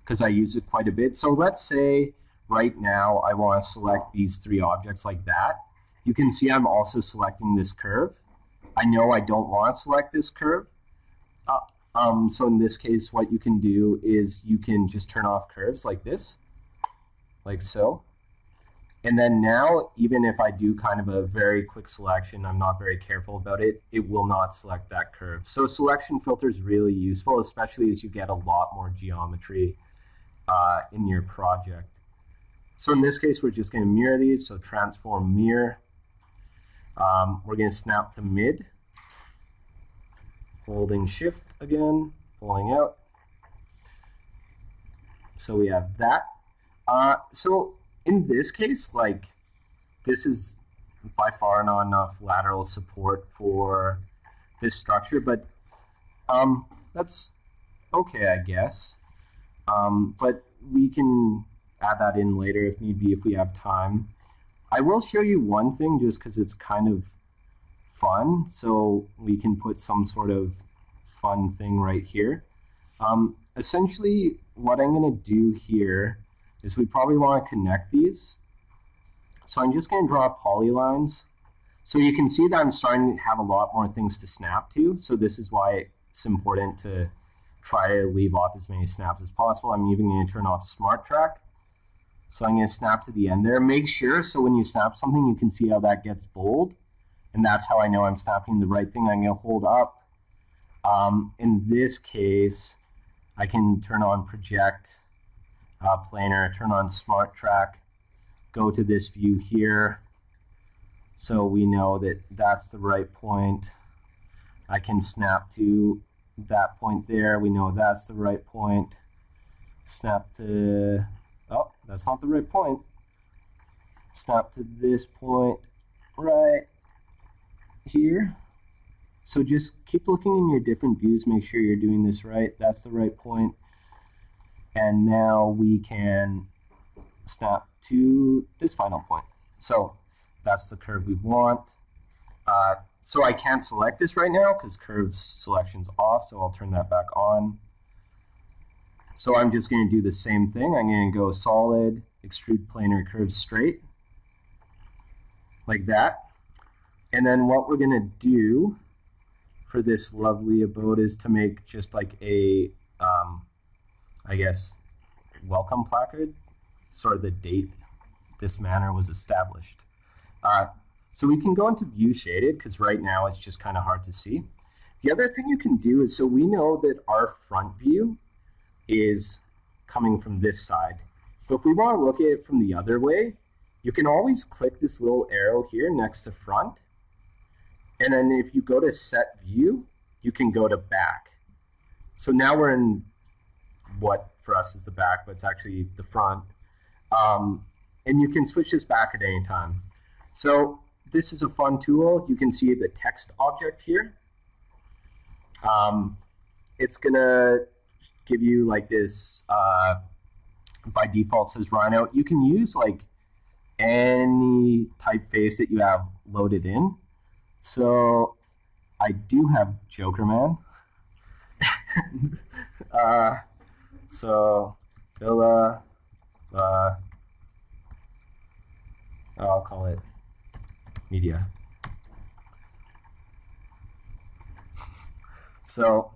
because I use it quite a bit. So let's say right now I want to select these three objects like that. You can see I'm also selecting this curve. I know I don't want to select this curve. Uh, um, so in this case, what you can do is you can just turn off curves like this, like so. And then now, even if I do kind of a very quick selection, I'm not very careful about it, it will not select that curve. So selection filter is really useful, especially as you get a lot more geometry uh, in your project. So in this case, we're just going to mirror these. So transform mirror. Um, we're going to snap to mid. Holding shift again, pulling out. So we have that. Uh, so in this case, like this is by far not enough lateral support for this structure, but um, that's okay, I guess. Um, but we can add that in later if need be if we have time. I will show you one thing just because it's kind of fun. So we can put some sort of fun thing right here. Um, essentially, what I'm going to do here is we probably want to connect these. So I'm just going to draw polylines. So you can see that I'm starting to have a lot more things to snap to. So this is why it's important to try to leave off as many snaps as possible. I'm even going to turn off Smart Track. So I'm going to snap to the end there. Make sure so when you snap something, you can see how that gets bold. And that's how I know I'm snapping the right thing. I'm going to hold up. Um, in this case, I can turn on project uh, planar, turn on smart track, go to this view here. So we know that that's the right point. I can snap to that point there. We know that's the right point. Snap to, that's not the right point. Snap to this point right here. So just keep looking in your different views, make sure you're doing this right. That's the right point. And now we can snap to this final point. So that's the curve we want. Uh, so I can't select this right now because curve selection's off, so I'll turn that back on. So I'm just going to do the same thing. I'm going to go solid, extrude planar curve straight, like that. And then what we're going to do for this lovely abode is to make just like a, um, I guess, welcome placard, sort of the date this manor was established. Uh, so we can go into view shaded because right now it's just kind of hard to see. The other thing you can do is, so we know that our front view is coming from this side. But if we want to look at it from the other way, you can always click this little arrow here next to front. And then if you go to set view, you can go to back. So now we're in what for us is the back, but it's actually the front. Um, and you can switch this back at any time. So this is a fun tool. You can see the text object here. Um, it's gonna give you like this, uh, by default says Rhino. You can use like any typeface that you have loaded in. So I do have Jokerman. uh, so Villa, uh, I'll call it media. So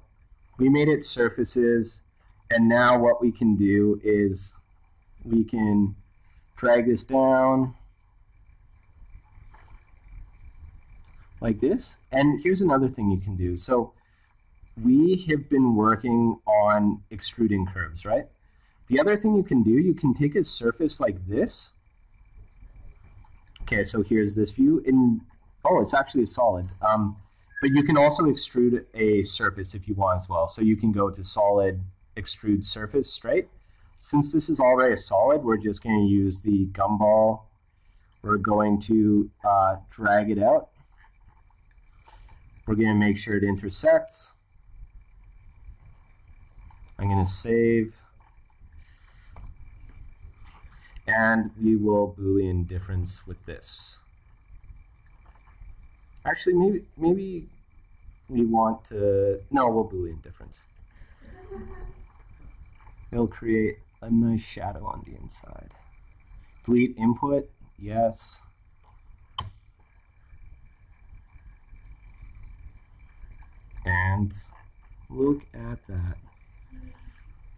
we made it surfaces, and now what we can do is we can drag this down like this. And here's another thing you can do. So we have been working on extruding curves, right? The other thing you can do, you can take a surface like this, Okay, so here's this view. In oh, it's actually a solid. Um, but you can also extrude a surface if you want as well. So you can go to solid, extrude surface straight. Since this is already a solid, we're just going to use the gumball. We're going to uh, drag it out. We're going to make sure it intersects. I'm going to save and we will boolean difference with this. Actually, maybe maybe we want to, no, we'll boolean difference. It'll create a nice shadow on the inside. Delete input, yes. And look at that.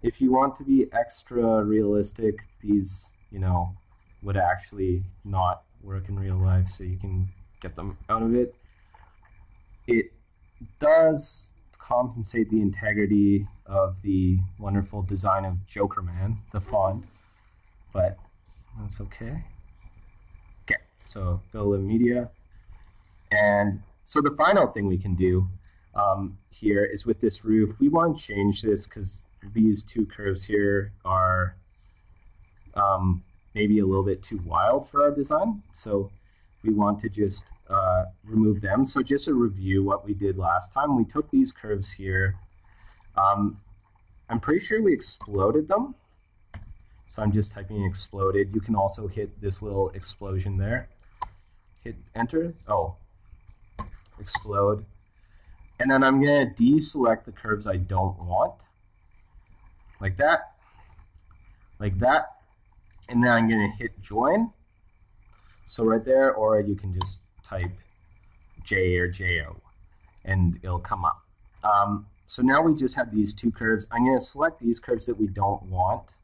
If you want to be extra realistic, these you know, would actually not work in real life, so you can get them out of it. It does compensate the integrity of the wonderful design of Jokerman, the font, but that's okay. Okay, so fill in media. And so the final thing we can do um, here is with this roof, we want to change this because these two curves here are um, maybe a little bit too wild for our design. So we want to just uh, remove them. So just a review what we did last time. We took these curves here. Um, I'm pretty sure we exploded them. So I'm just typing exploded. You can also hit this little explosion there. Hit enter. Oh, explode. And then I'm going to deselect the curves I don't want. Like that. Like that. And then I'm going to hit join. So right there, or you can just type J or JO and it'll come up. Um, so now we just have these two curves. I'm going to select these curves that we don't want.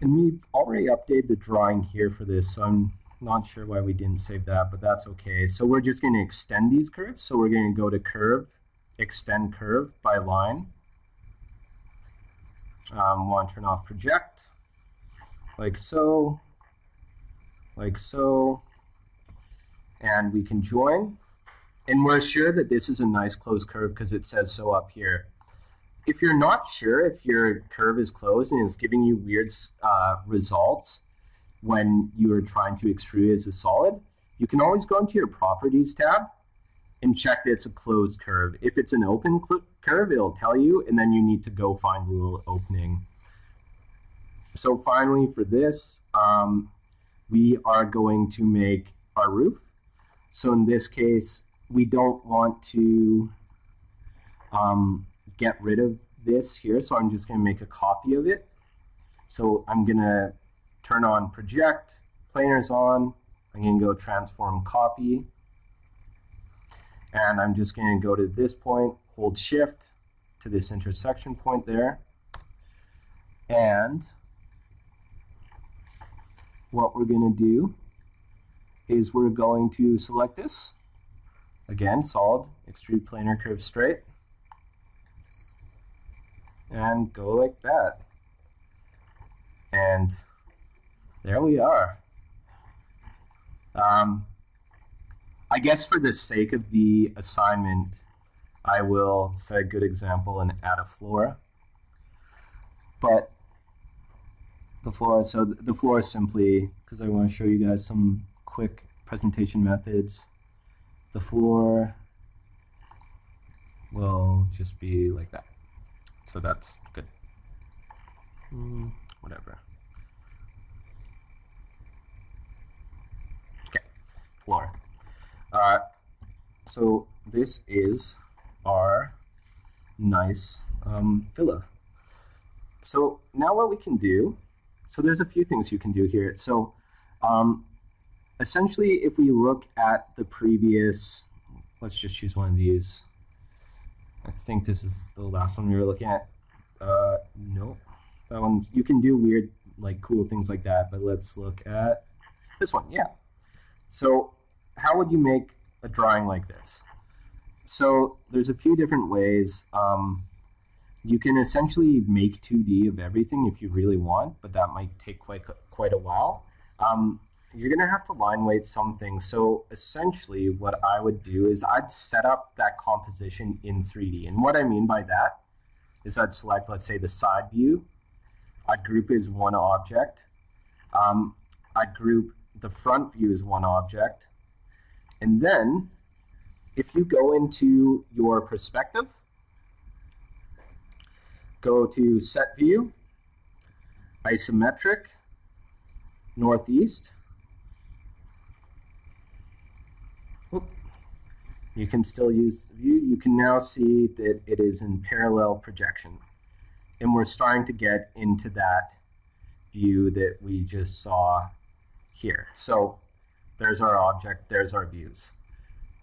And we've already updated the drawing here for this, so I'm not sure why we didn't save that, but that's okay. So we're just going to extend these curves. So we're going to go to curve, extend curve by line. Um, want to turn off project, like so, like so, and we can join. And we're sure that this is a nice closed curve because it says so up here. If you're not sure if your curve is closed and it's giving you weird uh, results when you are trying to extrude as a solid, you can always go into your properties tab and check that it's a closed curve. If it's an open curve, it'll tell you, and then you need to go find the little opening. So finally for this, um, we are going to make our roof. So in this case, we don't want to um, get rid of this here, so I'm just going to make a copy of it. So I'm going to turn on project, planar's on, I'm going to go transform copy, and I'm just going to go to this point, hold shift to this intersection point there, and what we're going to do is we're going to select this, Again, solid, extrude planar curve straight. And go like that. And there we are. Um, I guess for the sake of the assignment, I will set a good example and add a floor. But the floor, so the floor is simply, because I want to show you guys some quick presentation methods the floor will just be like that. So that's good. Mm, whatever. Okay, floor. Uh, so this is our nice um, villa. So now what we can do, so there's a few things you can do here. So um, essentially, if we look at the previous, let's just choose one of these. I think this is the last one we were looking at. Uh, nope. That one, you can do weird, like cool things like that, but let's look at this one. Yeah. So how would you make a drawing like this? So there's a few different ways. Um, you can essentially make 2D of everything if you really want, but that might take quite quite a while. Um, you're going to have to line weight something. So essentially what I would do is I'd set up that composition in 3D. And what I mean by that is I'd select, let's say, the side view. I'd group as one object. Um, I'd group the front view as one object. And then if you go into your perspective, go to set view, isometric, northeast, you can still use the view. You can now see that it is in parallel projection. And we're starting to get into that view that we just saw here. So there's our object, there's our views.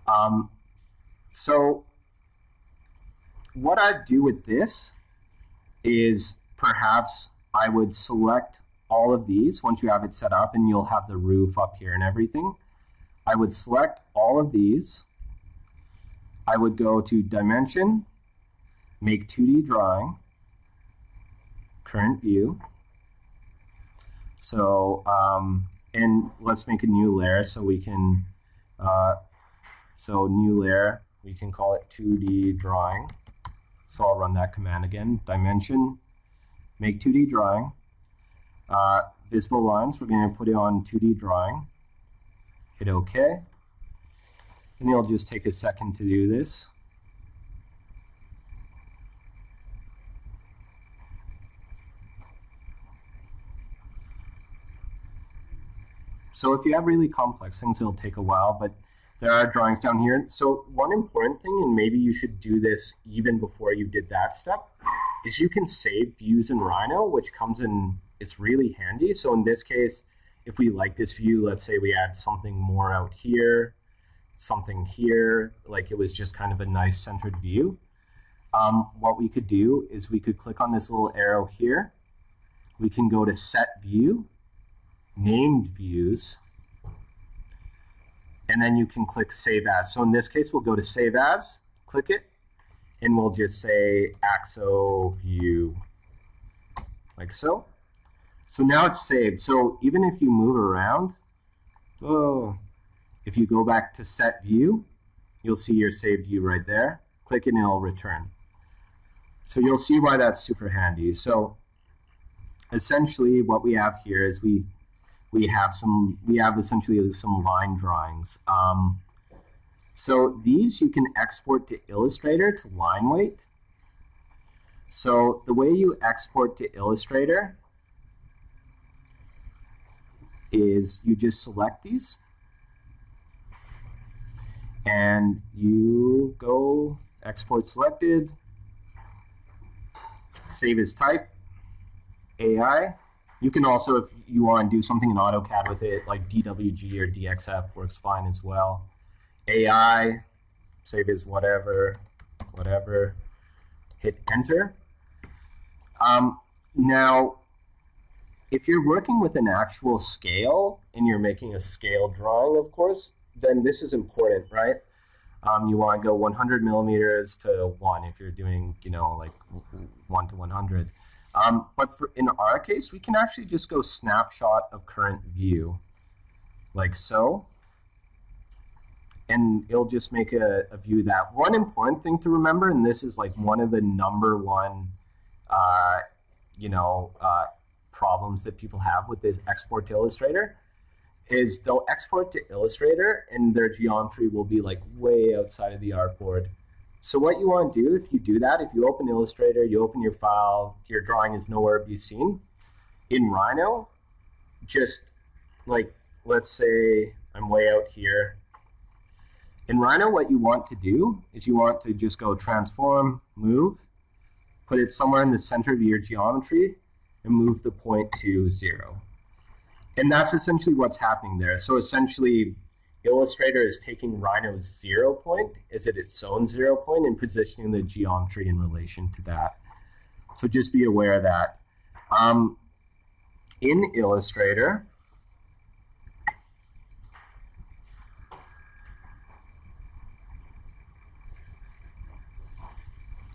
Um, so what I'd do with this is perhaps I would select all of these once you have it set up and you'll have the roof up here and everything. I would select all of these I would go to Dimension, make 2D drawing, current view. So, um, and let's make a new layer so we can, uh, so new layer, we can call it 2D drawing. So I'll run that command again, dimension, make 2D drawing. Uh, visible lines, we're going to put it on 2D drawing. Hit OK. And it'll just take a second to do this. So if you have really complex things, it'll take a while, but there are drawings down here. So one important thing, and maybe you should do this even before you did that step, is you can save views in Rhino, which comes in, it's really handy. So in this case, if we like this view, let's say we add something more out here, something here, like it was just kind of a nice centered view. Um, what we could do is we could click on this little arrow here. We can go to set view, named views, and then you can click save as. So in this case, we'll go to save as, click it, and we'll just say axo view, like so. So now it's saved. So even if you move around, oh, if you go back to set view, you'll see your saved view right there. Click and it'll return. So you'll see why that's super handy. So essentially what we have here is we we have some we have essentially some line drawings. Um, so these you can export to Illustrator to line weight. So the way you export to Illustrator is you just select these and you go export selected, save as type, AI. You can also, if you want to do something in AutoCAD with it, like DWG or DXF works fine as well. AI, save as whatever, whatever, hit enter. Um, now, if you're working with an actual scale and you're making a scale drawing, of course, then this is important, right? Um, you want to go 100 millimeters to one if you're doing, you know, like one to 100. Um, but for, in our case, we can actually just go snapshot of current view, like so. And it'll just make a, a view that. One important thing to remember, and this is like one of the number one, uh, you know, uh, problems that people have with this export to Illustrator, is they'll export to Illustrator and their geometry will be like way outside of the artboard. So what you want to do if you do that, if you open Illustrator, you open your file, your drawing is nowhere to be seen. In Rhino, just like, let's say I'm way out here. In Rhino, what you want to do is you want to just go transform, move, put it somewhere in the center of your geometry, and move the point to zero. And that's essentially what's happening there. So essentially, Illustrator is taking Rhino's zero point is it its own zero point and positioning the geometry in relation to that. So just be aware of that. Um, in Illustrator,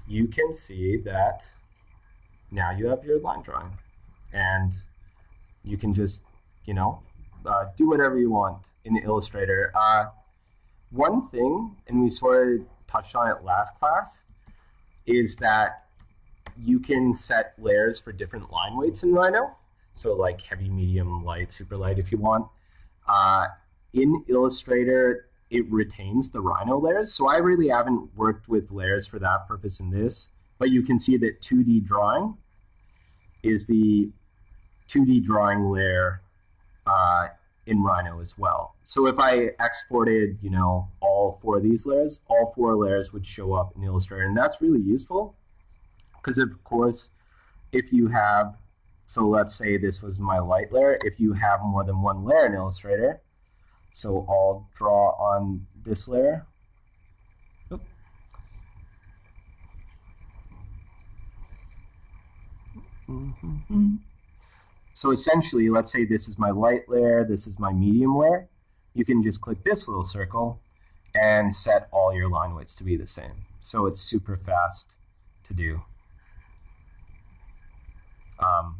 you can see that now you have your line drawing and you can just you know, uh, do whatever you want in Illustrator. Uh, one thing, and we sort of touched on it last class, is that you can set layers for different line weights in Rhino. So like heavy, medium, light, super light if you want. Uh, in Illustrator, it retains the Rhino layers. So I really haven't worked with layers for that purpose in this, but you can see that 2D drawing is the 2D drawing layer uh, in Rhino as well. So if I exported, you know, all four of these layers, all four layers would show up in Illustrator, and that's really useful because of course, if you have, so let's say this was my light layer, if you have more than one layer in Illustrator, so I'll draw on this layer. Mm -hmm. So essentially, let's say this is my light layer, this is my medium layer. You can just click this little circle and set all your line weights to be the same. So it's super fast to do. Um,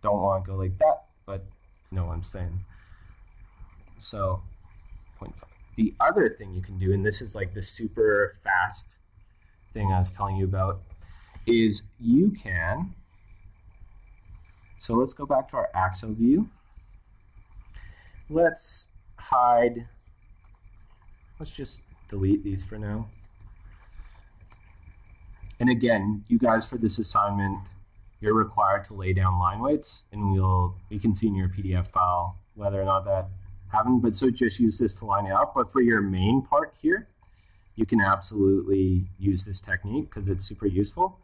don't want to go like that, but you know what I'm saying. So 0.5. The other thing you can do, and this is like the super fast thing I was telling you about, is you can so let's go back to our AXO view. Let's hide, let's just delete these for now. And again, you guys for this assignment, you're required to lay down line weights and we'll, we can see in your PDF file whether or not that haven't, but so just use this to line it up. But for your main part here, you can absolutely use this technique because it's super useful.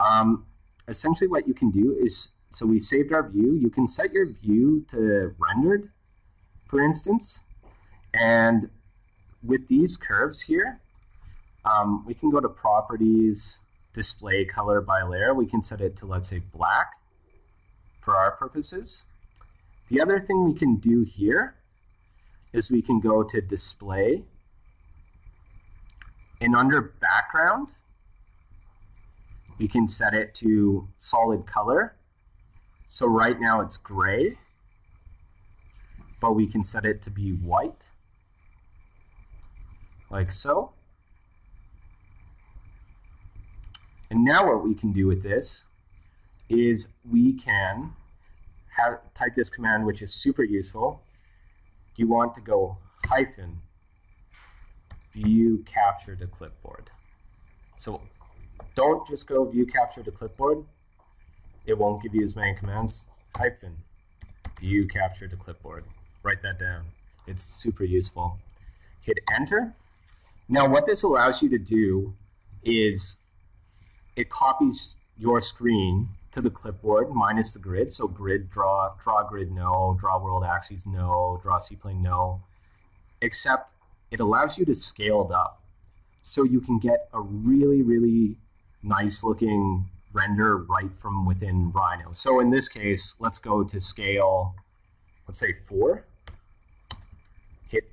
Um, essentially what you can do is, so we saved our view, you can set your view to rendered, for instance, and with these curves here, um, we can go to properties, display color by layer. We can set it to, let's say, black for our purposes. The other thing we can do here is we can go to display and under background, we can set it to solid color. So right now it's gray, but we can set it to be white, like so. And now what we can do with this is we can have, type this command, which is super useful. You want to go hyphen view capture to clipboard. So don't just go view capture to clipboard. It won't give you as many commands. Hyphen view capture to clipboard. Write that down. It's super useful. Hit enter. Now what this allows you to do is it copies your screen to the clipboard minus the grid. So grid draw, draw grid no, draw world axes no, draw CPlane no. Except it allows you to scale it up. So you can get a really, really nice looking render right from within Rhino. So in this case, let's go to scale, let's say four, hit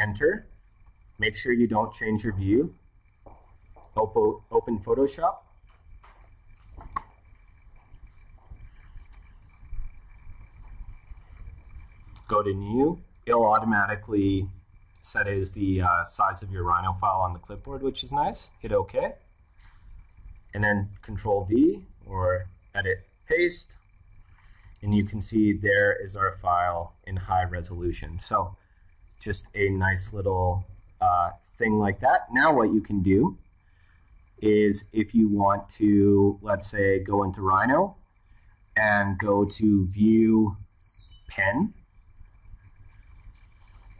enter, make sure you don't change your view, open, open Photoshop, go to new, it'll automatically set as the uh, size of your Rhino file on the clipboard, which is nice. Hit OK. And then Control V or Edit Paste. And you can see there is our file in high resolution. So just a nice little uh, thing like that. Now what you can do is if you want to, let's say, go into Rhino and go to View Pen,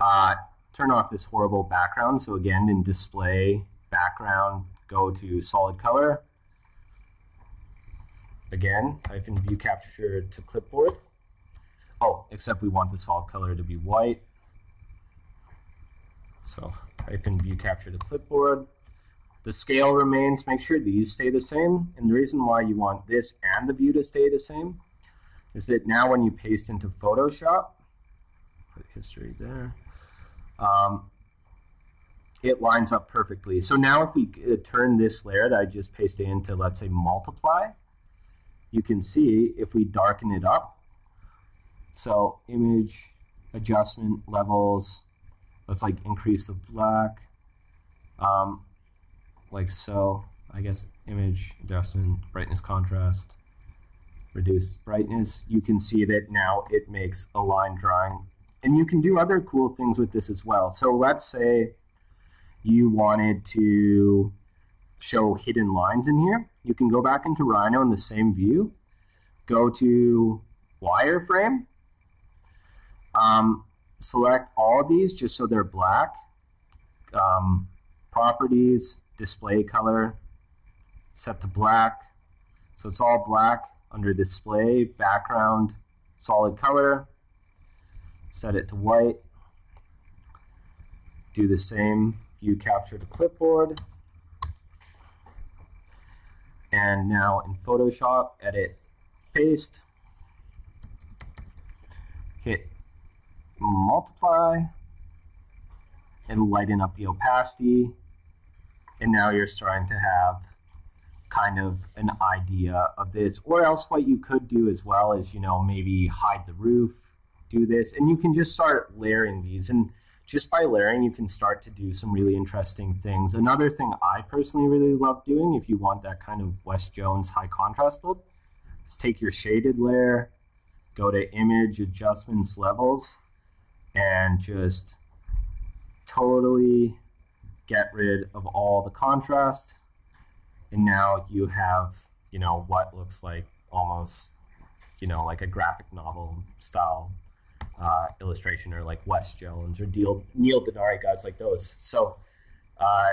uh, turn off this horrible background. So again, in display, background, go to solid color. Again, hyphen view capture to clipboard. Oh, except we want the solid color to be white. So hyphen view capture to clipboard. The scale remains, make sure these stay the same. And the reason why you want this and the view to stay the same is that now when you paste into Photoshop, put history there, um, it lines up perfectly. So now if we uh, turn this layer that I just pasted into, let's say, multiply, you can see if we darken it up. So image adjustment levels, let's like increase the black, um, like so. I guess image adjustment, brightness contrast, reduce brightness. You can see that now it makes a line drawing and you can do other cool things with this as well. So let's say you wanted to show hidden lines in here. You can go back into Rhino in the same view, go to wireframe, um, select all of these just so they're black, um, properties, display color, set to black. So it's all black under display, background, solid color, set it to white. Do the same, view capture to clipboard. And now in Photoshop, edit, paste, hit multiply, and lighten up the opacity. And now you're starting to have kind of an idea of this. Or else what you could do as well is, you know, maybe hide the roof, do this. And you can just start layering these. And just by layering, you can start to do some really interesting things. Another thing I personally really love doing, if you want that kind of Wes Jones high contrast look, is take your shaded layer, go to image adjustments levels, and just totally get rid of all the contrast. And now you have, you know, what looks like almost, you know, like a graphic novel style uh, illustration or like Wes Jones or Neil, Neil Denari, guys like those. So uh,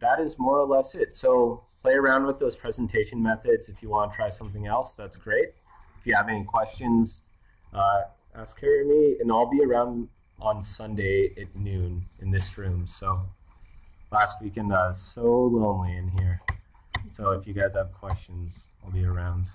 that is more or less it. So play around with those presentation methods. If you want to try something else, that's great. If you have any questions, uh, ask Harry or me, and I'll be around on Sunday at noon in this room. So last weekend I was so lonely in here. So if you guys have questions, I'll be around.